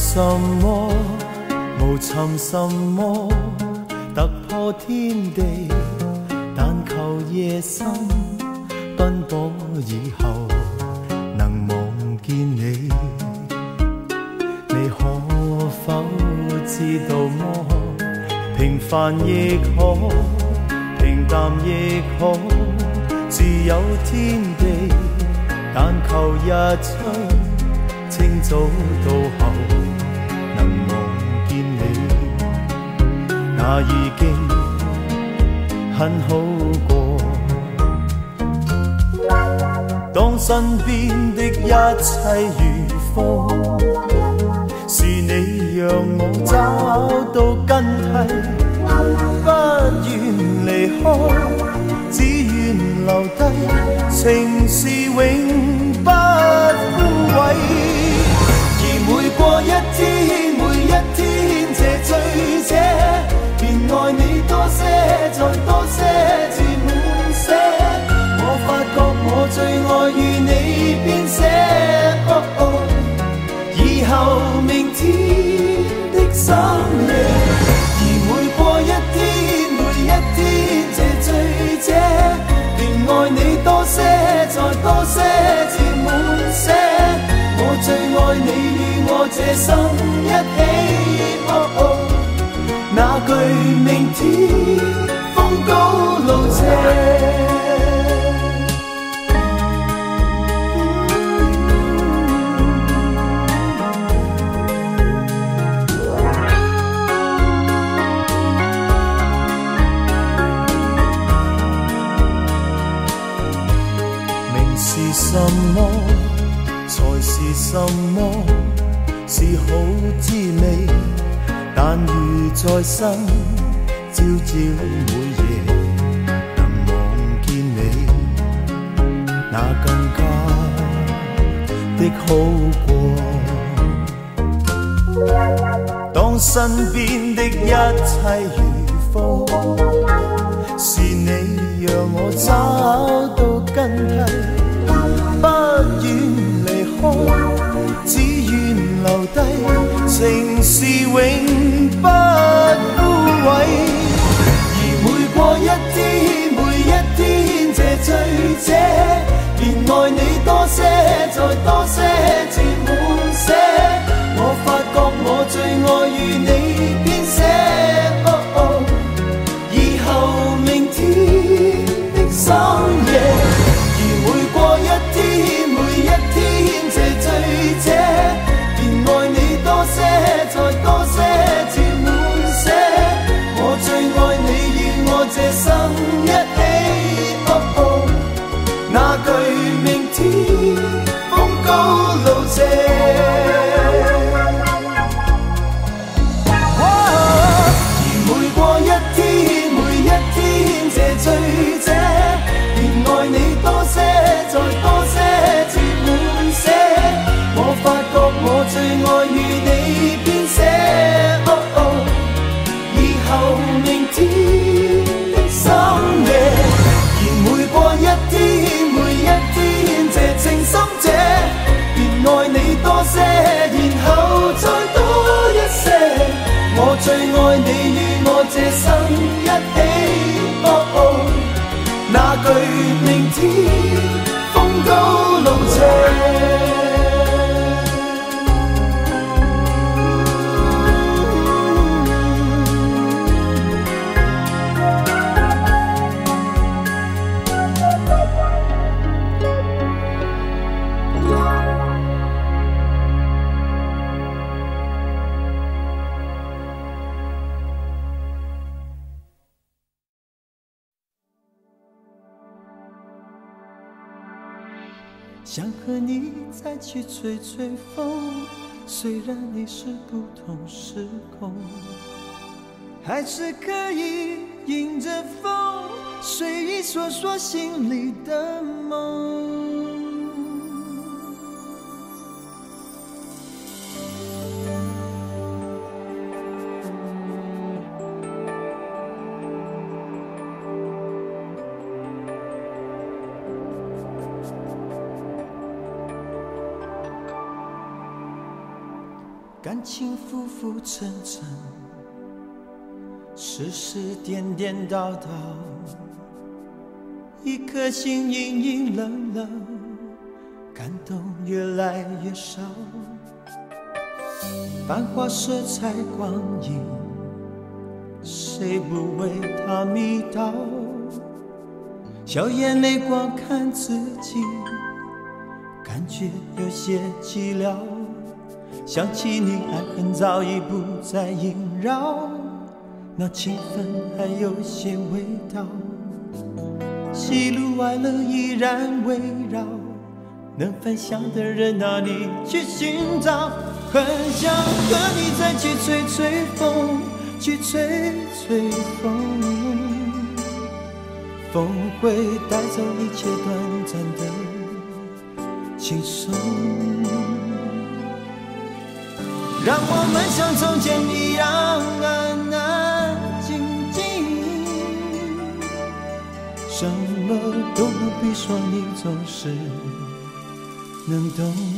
什麼，無尋什麼，突破天地，但求夜深奔波以後能望見你。你可否知道么？平凡亦可，平淡亦可，自有天地，但求日出。清早到後那已經很好過。當身邊的一切如風，是你讓我找到根蒂，不願離開，只願留低，情是永不枯萎。每過一再多些，至滿瀉。我發覺我最愛與你編寫。哦哦，以後明天的深夜，而每過一天，每一天，這醉者便愛你多些，再多些，至滿瀉。我最愛你與我這心一起，哦哦，那句明天高路斜，名是什么？才是什麼？是好滋味，但如在心，朝朝每夜。那更加的好過。當身邊的一切如風。是你讓我找到根蒂，不願離開，只願留低，情是永不枯萎。而每過一天，每一天這醉者，便爱你多些，再多些，至满些。我发觉我最爱与你明随风，虽，然你是不同时空，还是可以迎着风，随意说说心里的梦。感情浮浮沉沉，世事颠颠倒倒，一颗心隱隱冷冷，感动越来越少。繁华色彩光影，谁不为它迷倒？笑眼泪光看自己，感觉有些寂寥。想起你，爱恨早已不再萦绕，那气氛还有些味道。喜怒哀乐依然围绕，能分享的人哪里去寻找？很想和你再去吹吹风，去吹吹风，风会带走一切短暂的轻松。让我们像从前一样安安静静，什么都不必说，你总是能懂。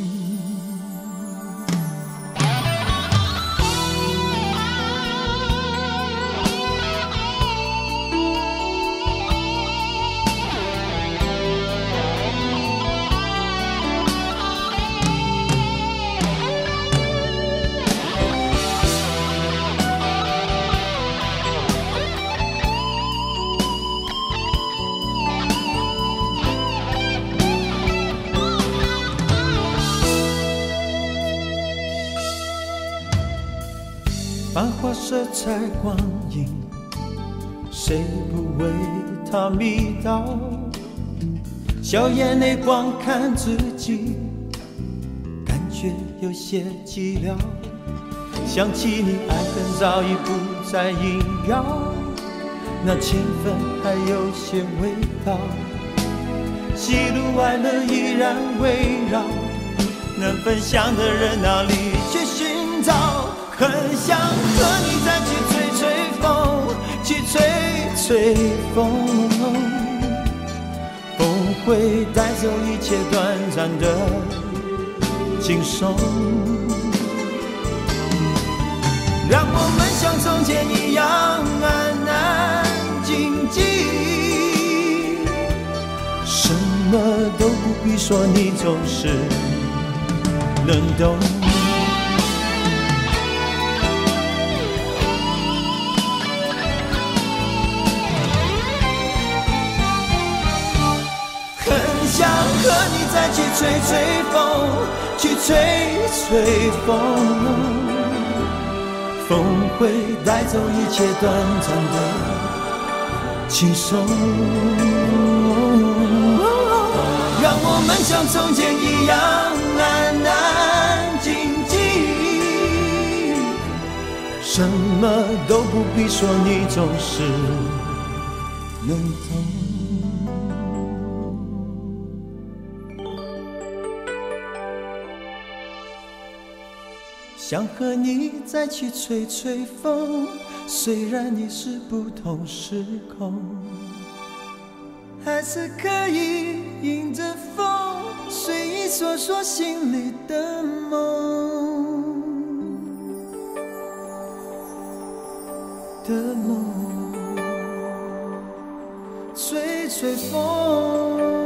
光影，谁不为它迷倒？笑眼泪光看自己，感觉有些寂寥。想起你，爱恨早已不再萦绕，那情分还有些味道。喜怒哀乐依然围绕，能分享的人哪里去寻找？很想和你再去，去吹吹风，风会带走一切短暂的轻松，让我们像从前一样安安静静，什么都不必说，你总是能懂。和你再去吹吹风，去吹吹风，风会带走一切短暂的轻松。让我们像从前一样安安静静，什么都不必说，你总是能懂。想和你再去吹吹风，虽然已是不同时空，还是可以迎着风，随意说说心里的梦的梦，吹吹风。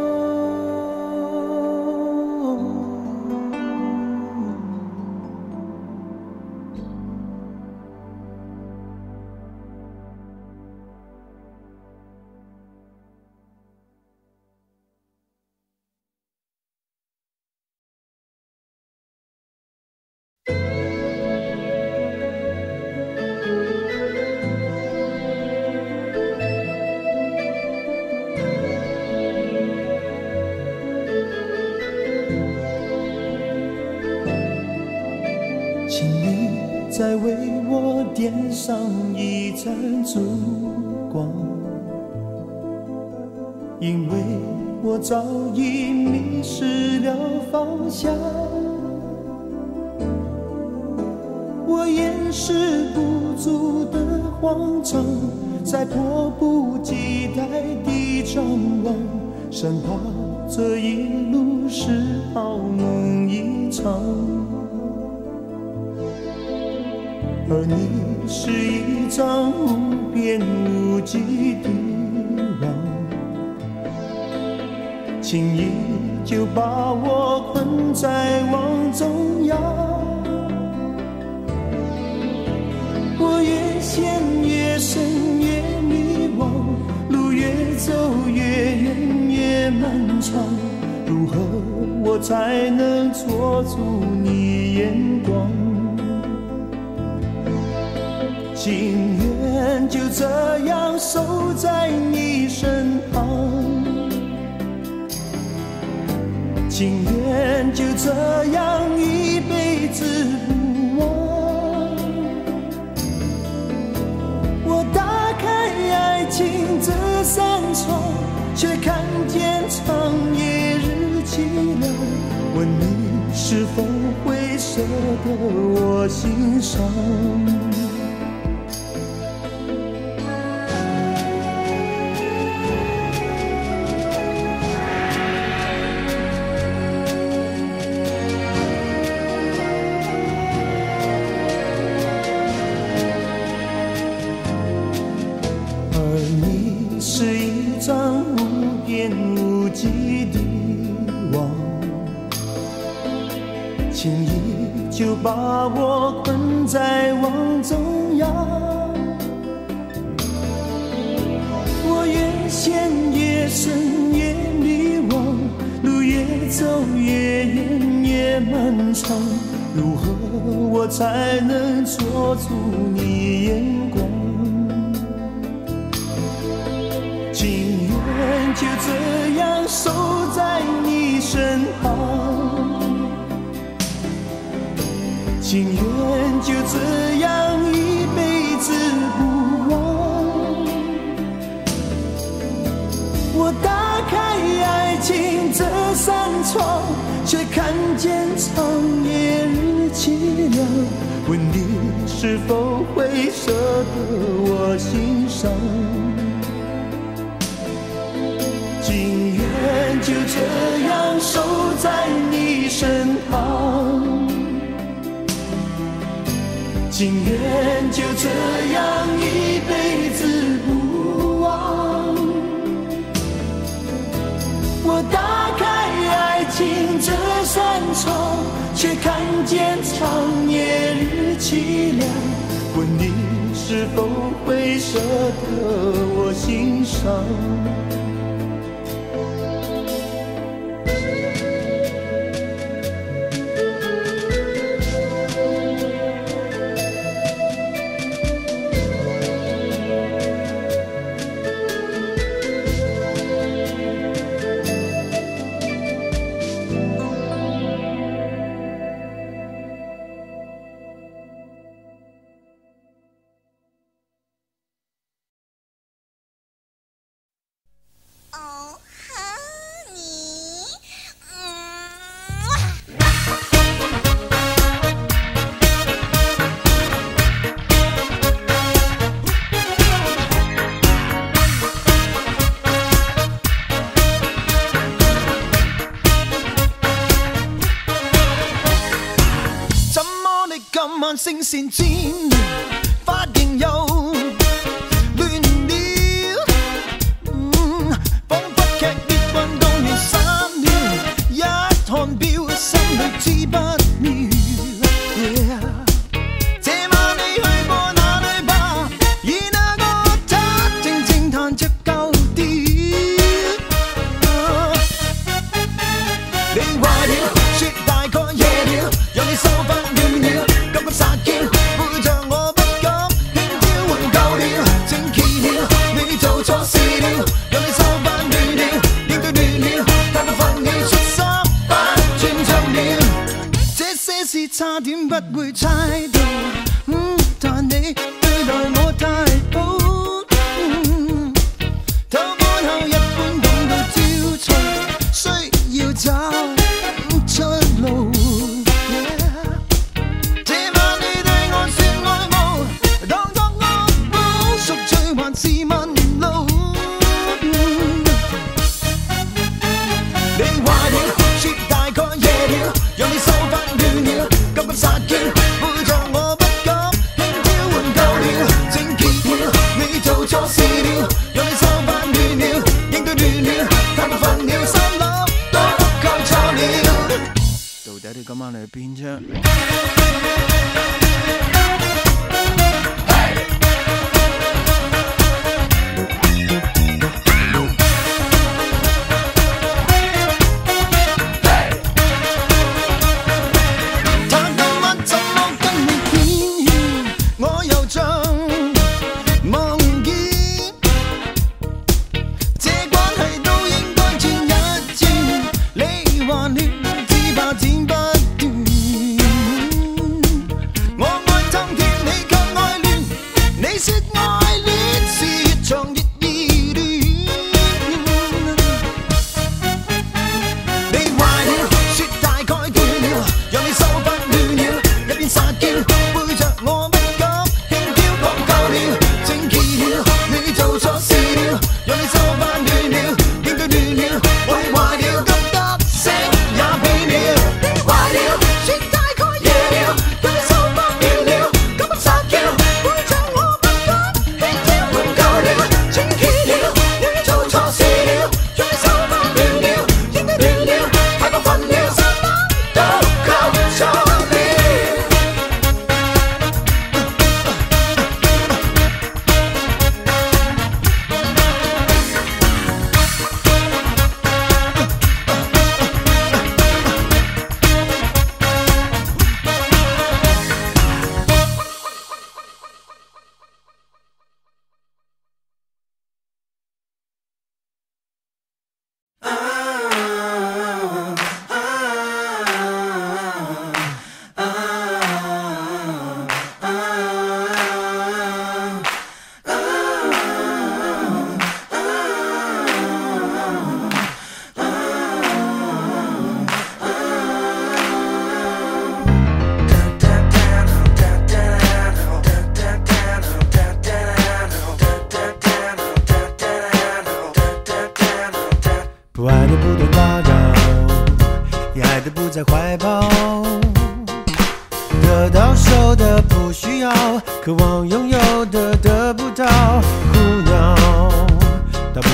上一盏烛光，因为我早已迷失了方向。我掩饰不住的慌张，在迫不及待地张望，生怕这一路是好梦一场。而你是一张无边无际的网，轻易就把我困在网中央。我越陷越深越迷惘，路越走越远越漫长，如何我才能捉住你眼光？情愿就这样守在你身旁，情愿就这样一辈子不忘。我打开爱情这扇窗，却看见长夜日凄凉。问你是否会舍得我心伤？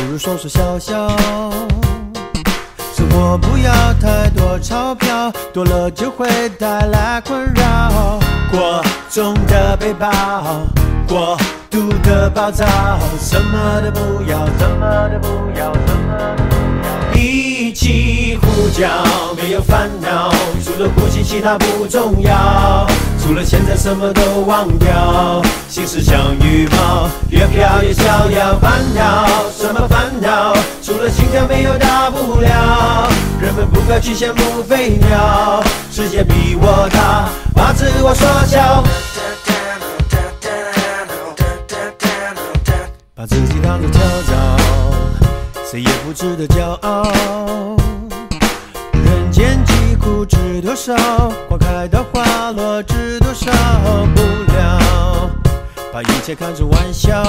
不如说说笑笑。生活不要太多钞票，多了就会带来困扰。过重的背包，过度的暴躁，什么都不要，什么都不要，什么都不要。一起呼叫，没有烦恼，除了呼吸其他不重要，除了现在什么都忘掉，心事像羽毛，越飘越逍遥。烦恼什么烦恼？除了心跳没有大不了，人们不该去羡慕飞鸟，世界比我大，把自我缩小。把自己当作跳蚤，谁也不值得骄傲。多少？花开到花落知多少？不了，把一切看成玩笑。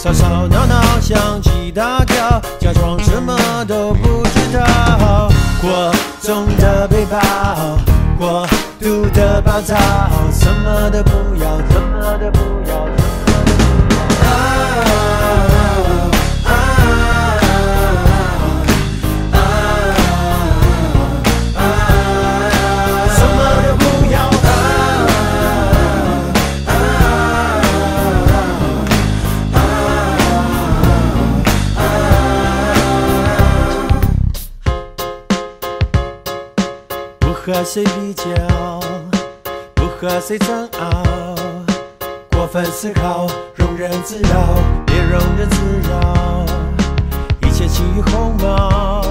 吵吵闹闹，想起大叫，假装什么都不知道。过重的背包，过度的暴躁，什么都不要，什么都不要，和谁比较，不和谁争拗，过分思考，庸人自扰，别庸人自扰，一切起于鸿毛，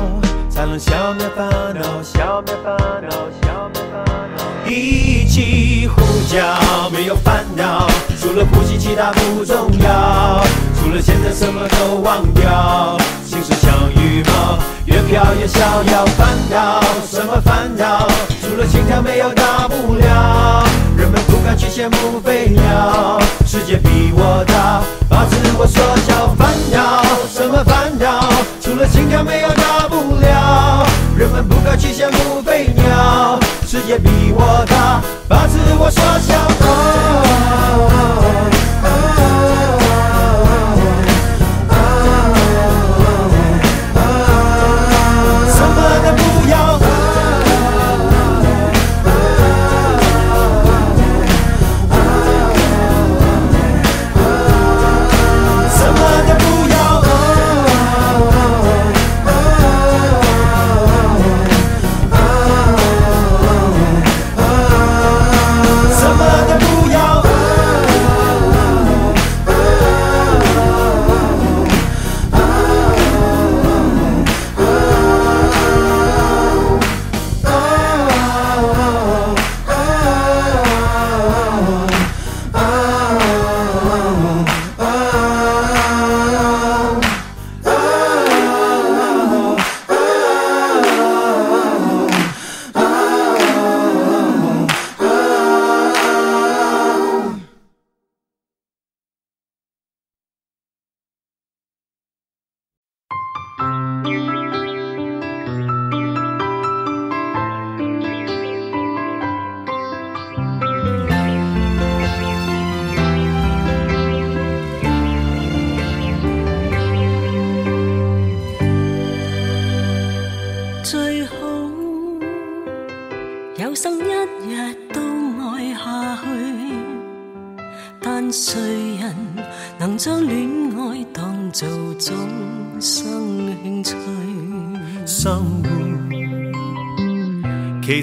才能消灭烦恼，消灭烦恼，消灭烦恼。一起呼叫，没有烦恼，除了呼吸其他不重要，除了现在什么都忘掉，心事像羽毛，越飘越逍遥。烦恼什么烦恼？除了心跳没有大不了，人们不敢去羡慕飞鸟，世界比我大，把自我缩小。烦恼什么烦恼？除了心跳没有大不了，人们不该去羡慕飞鸟，世界比我大，把自我缩小。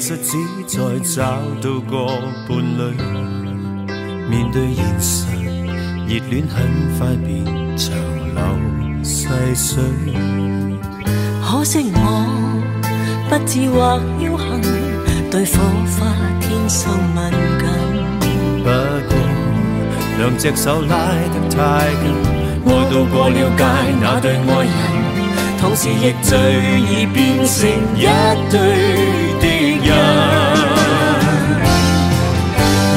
實只在找到個伴侶，面對現實，熱戀很快變長流細水。可惜我不智或僥倖，對火花天生敏感。不過兩隻手拉得太緊，愛到過了界那對愛人，同時亦最易變成一對敵人。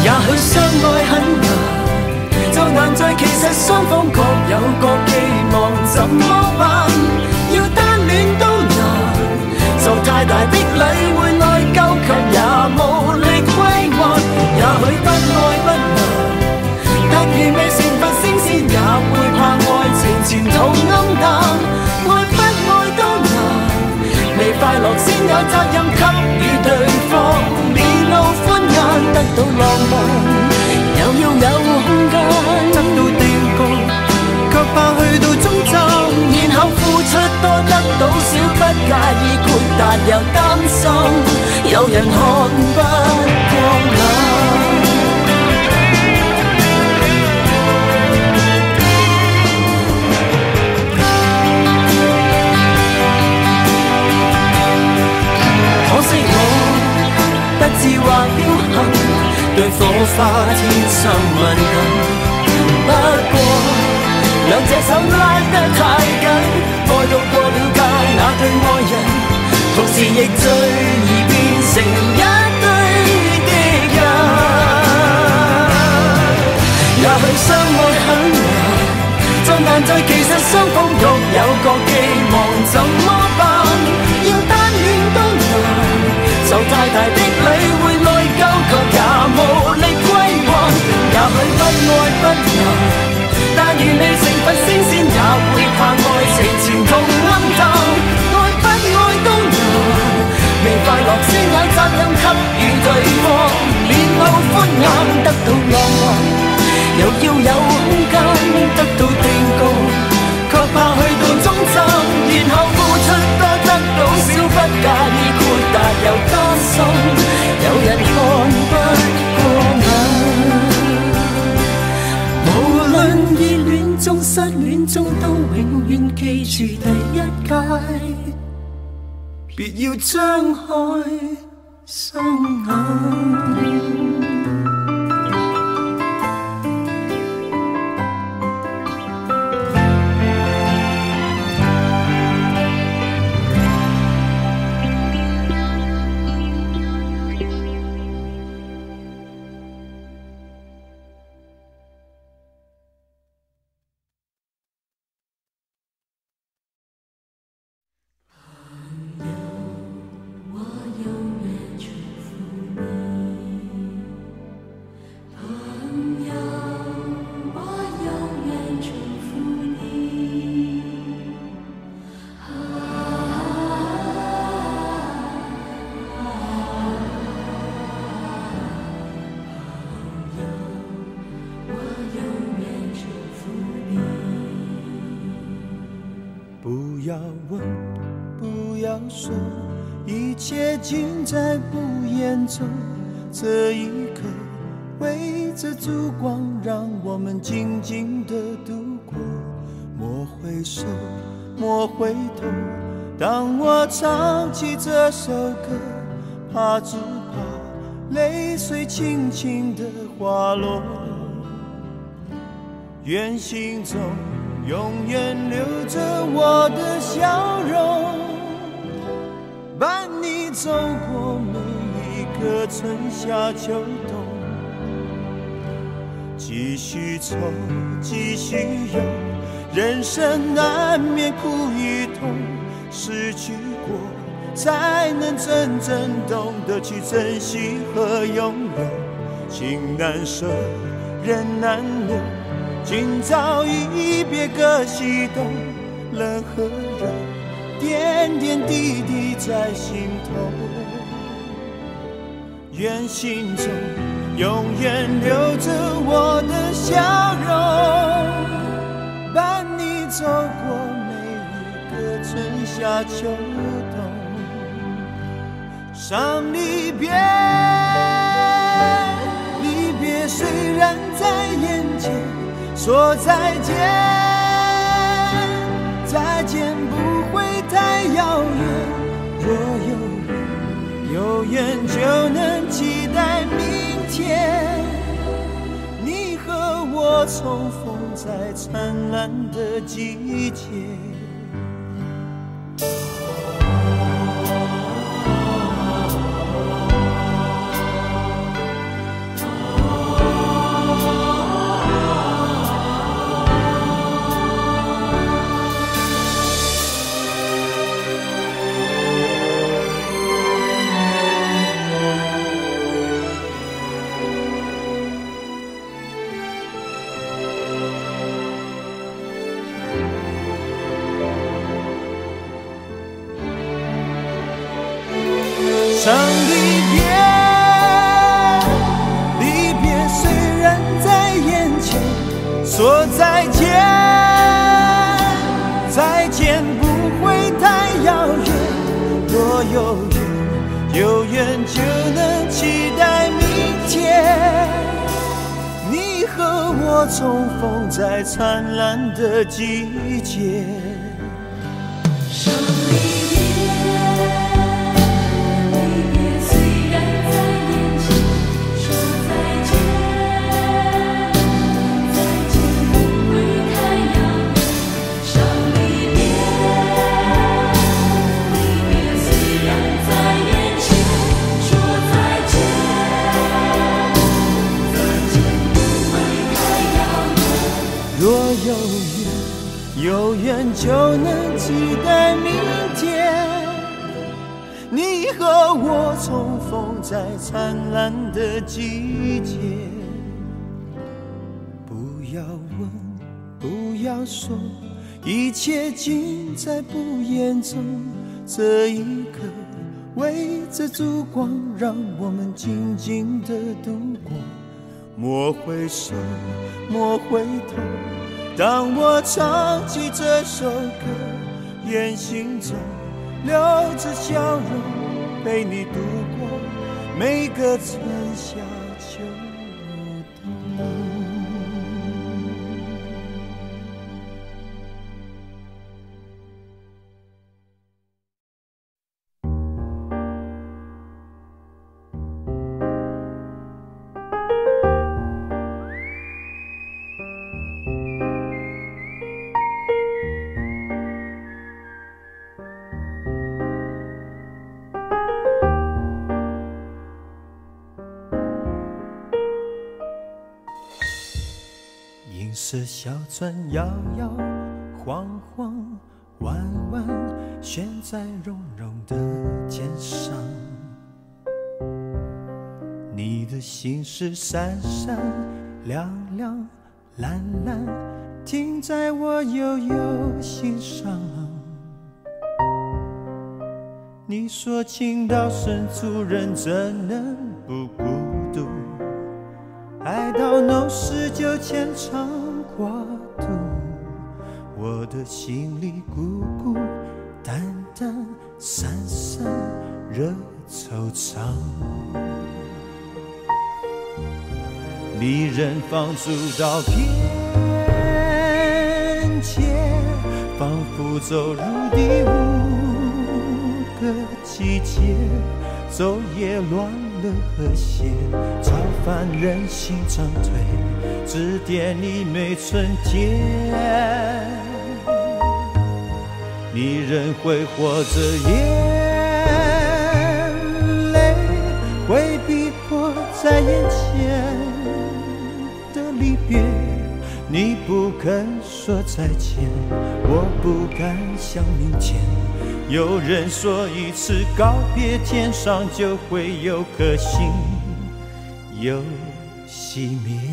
也許相愛很難，就難在其實雙方各有各寄望，怎麼辦？要單戀都難，受太大的禮會內疚，卻也無力歸還。也許不愛不難，但如未成佛升仙，也會怕愛情前途暗淡。愛不愛都難，未快樂先有責任給到浪漫，又要有空間，得到定局。卻怕去到終站，然後付出多得到少，不介意豁達又擔心，有人看不過眼。花天生敏感，不過。兩隻手拉得太緊，愛到過了界，那對愛人，同時亦最易變成一堆的人。也許相愛很難，再難在其實雙方各有各寄望，怎麼辦？要單戀都難，受太大的禮會內疚，卻也無力歸還。也許不愛不難。但願未成佛升仙，也會怕愛情前途暗淡。愛不愛都難，未快樂先有責任給予對方。面露歡顏，得到浪漫，又要有空間，得到定局，卻怕去到終站，然後付出多得到少，不介意豁達又擔心，有人看失恋中，都永远记住第一屆，別要张开双眼。怕只怕泪水轻轻的滑落。愿心中永远留着我的笑容，伴你走过每一个春夏秋冬。继续愁，继续忧，人生难免苦与痛，失去过才能真正懂得去珍惜和拥有。情难舍，人难留。今朝一别各西东，冷和热，点点滴滴在心头。愿心中永远留着我的笑容，伴你走过每一个春夏秋冬。伤离别，离别虽然在眼前。说再见，再见不会太遥远。若有缘，有缘就能期待明天，你和我重逢在灿烂的季节。在灿烂的季节。灿烂的季节。不要问，不要说，一切尽在不言中。这一刻，围着烛光，让我们静静的度过。莫回首，莫回头。当我唱起这首歌，愿心中留着笑容，陪你度过每个春夏小船摇摇晃晃，弯弯悬在绒绒的肩上。你的心事闪闪亮亮蓝蓝，停在我悠悠心上。你说情到深处人怎能不孤独？爱到浓时就牵肠挂肚，我的心里孤孤单单、散散惹惆怅。离人放逐到边界，仿佛走入第五个季节，昼夜乱了和谐，超凡人心长退，指点你每春天。你仍会活着眼泪，会逼迫在眼前的离别。你不肯说再见，我不敢想明天。有人说一次告别，天上就会有颗星又熄灭。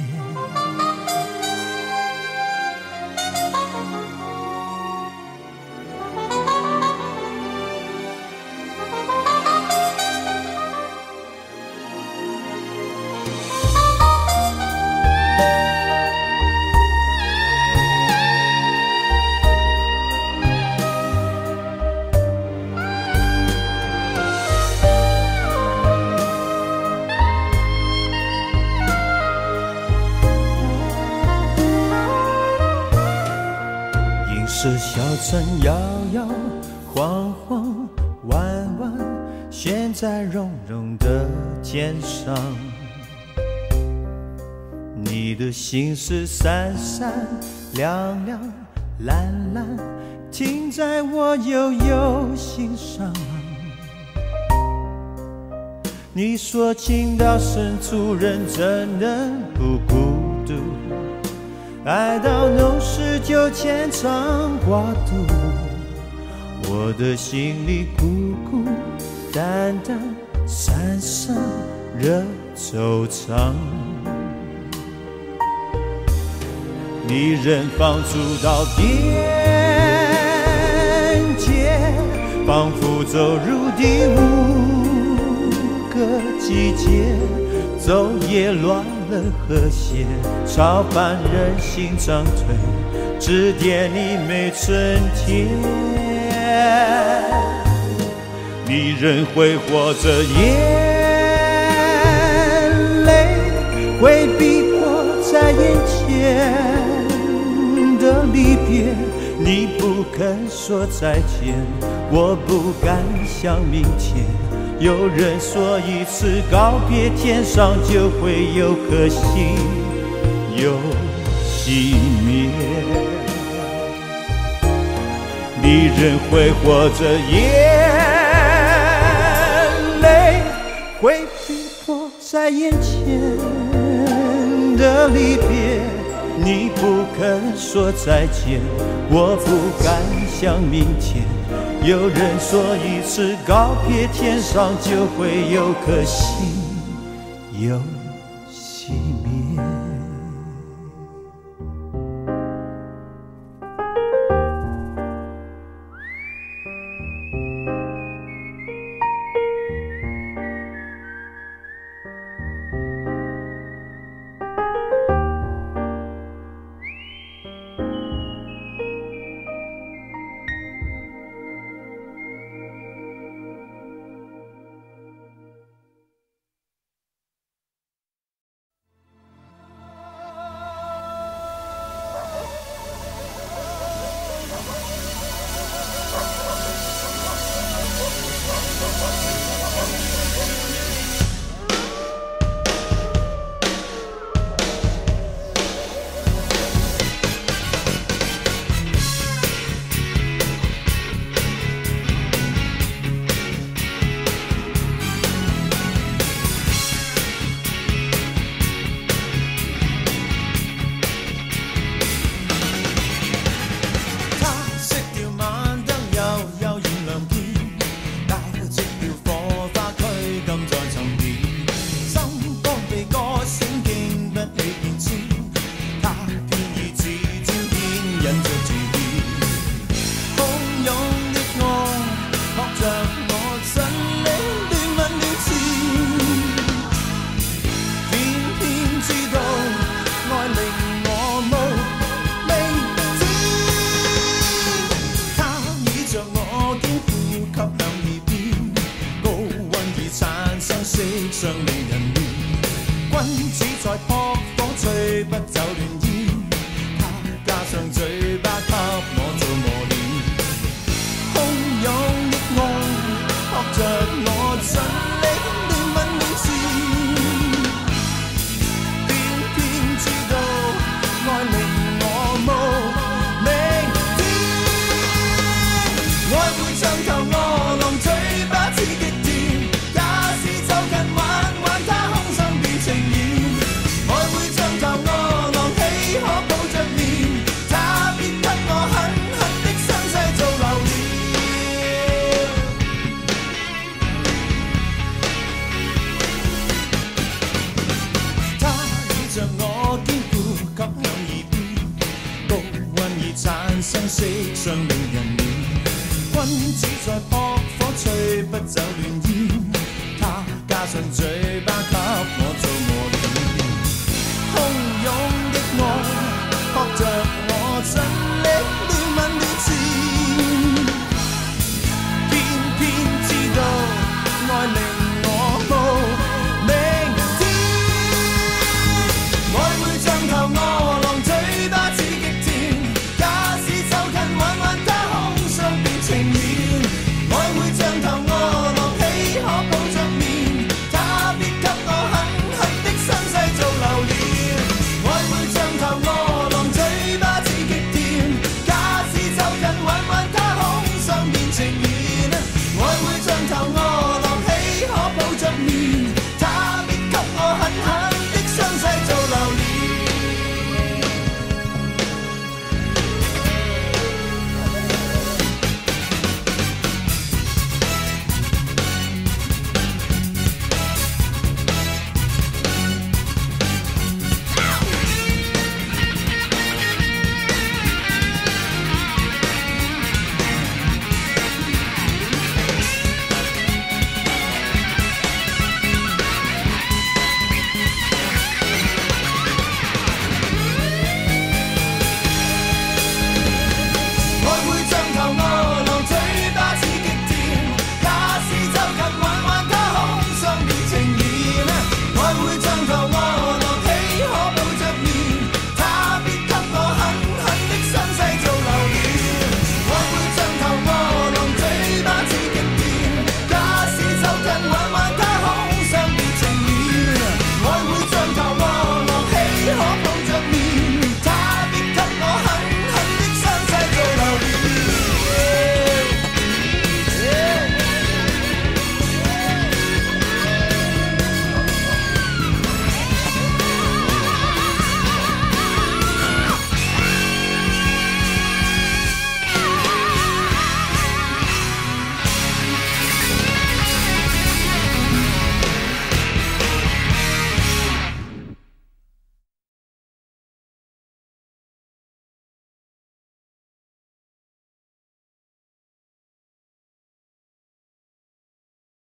心事闪闪亮亮蓝蓝，停在我悠悠心上。你说情到深处人怎能不孤独？爱到浓时就牵肠挂肚，我的心里孤孤单单、散散惹惆怅。你仍放逐到边界，仿佛走入第五个季节，昼夜乱了和谐，超凡人心长退，指点你每春天。你仍挥霍着，眼泪回避迫在眼前离别，你不肯说再见，我不敢想明天。有人说一次告别，天上就会有颗星又熄灭。你仍会活着，眼泪会逼迫在眼前的离别。你不肯说再见，我不敢想明天。有人说一次告别，天上就会有颗星有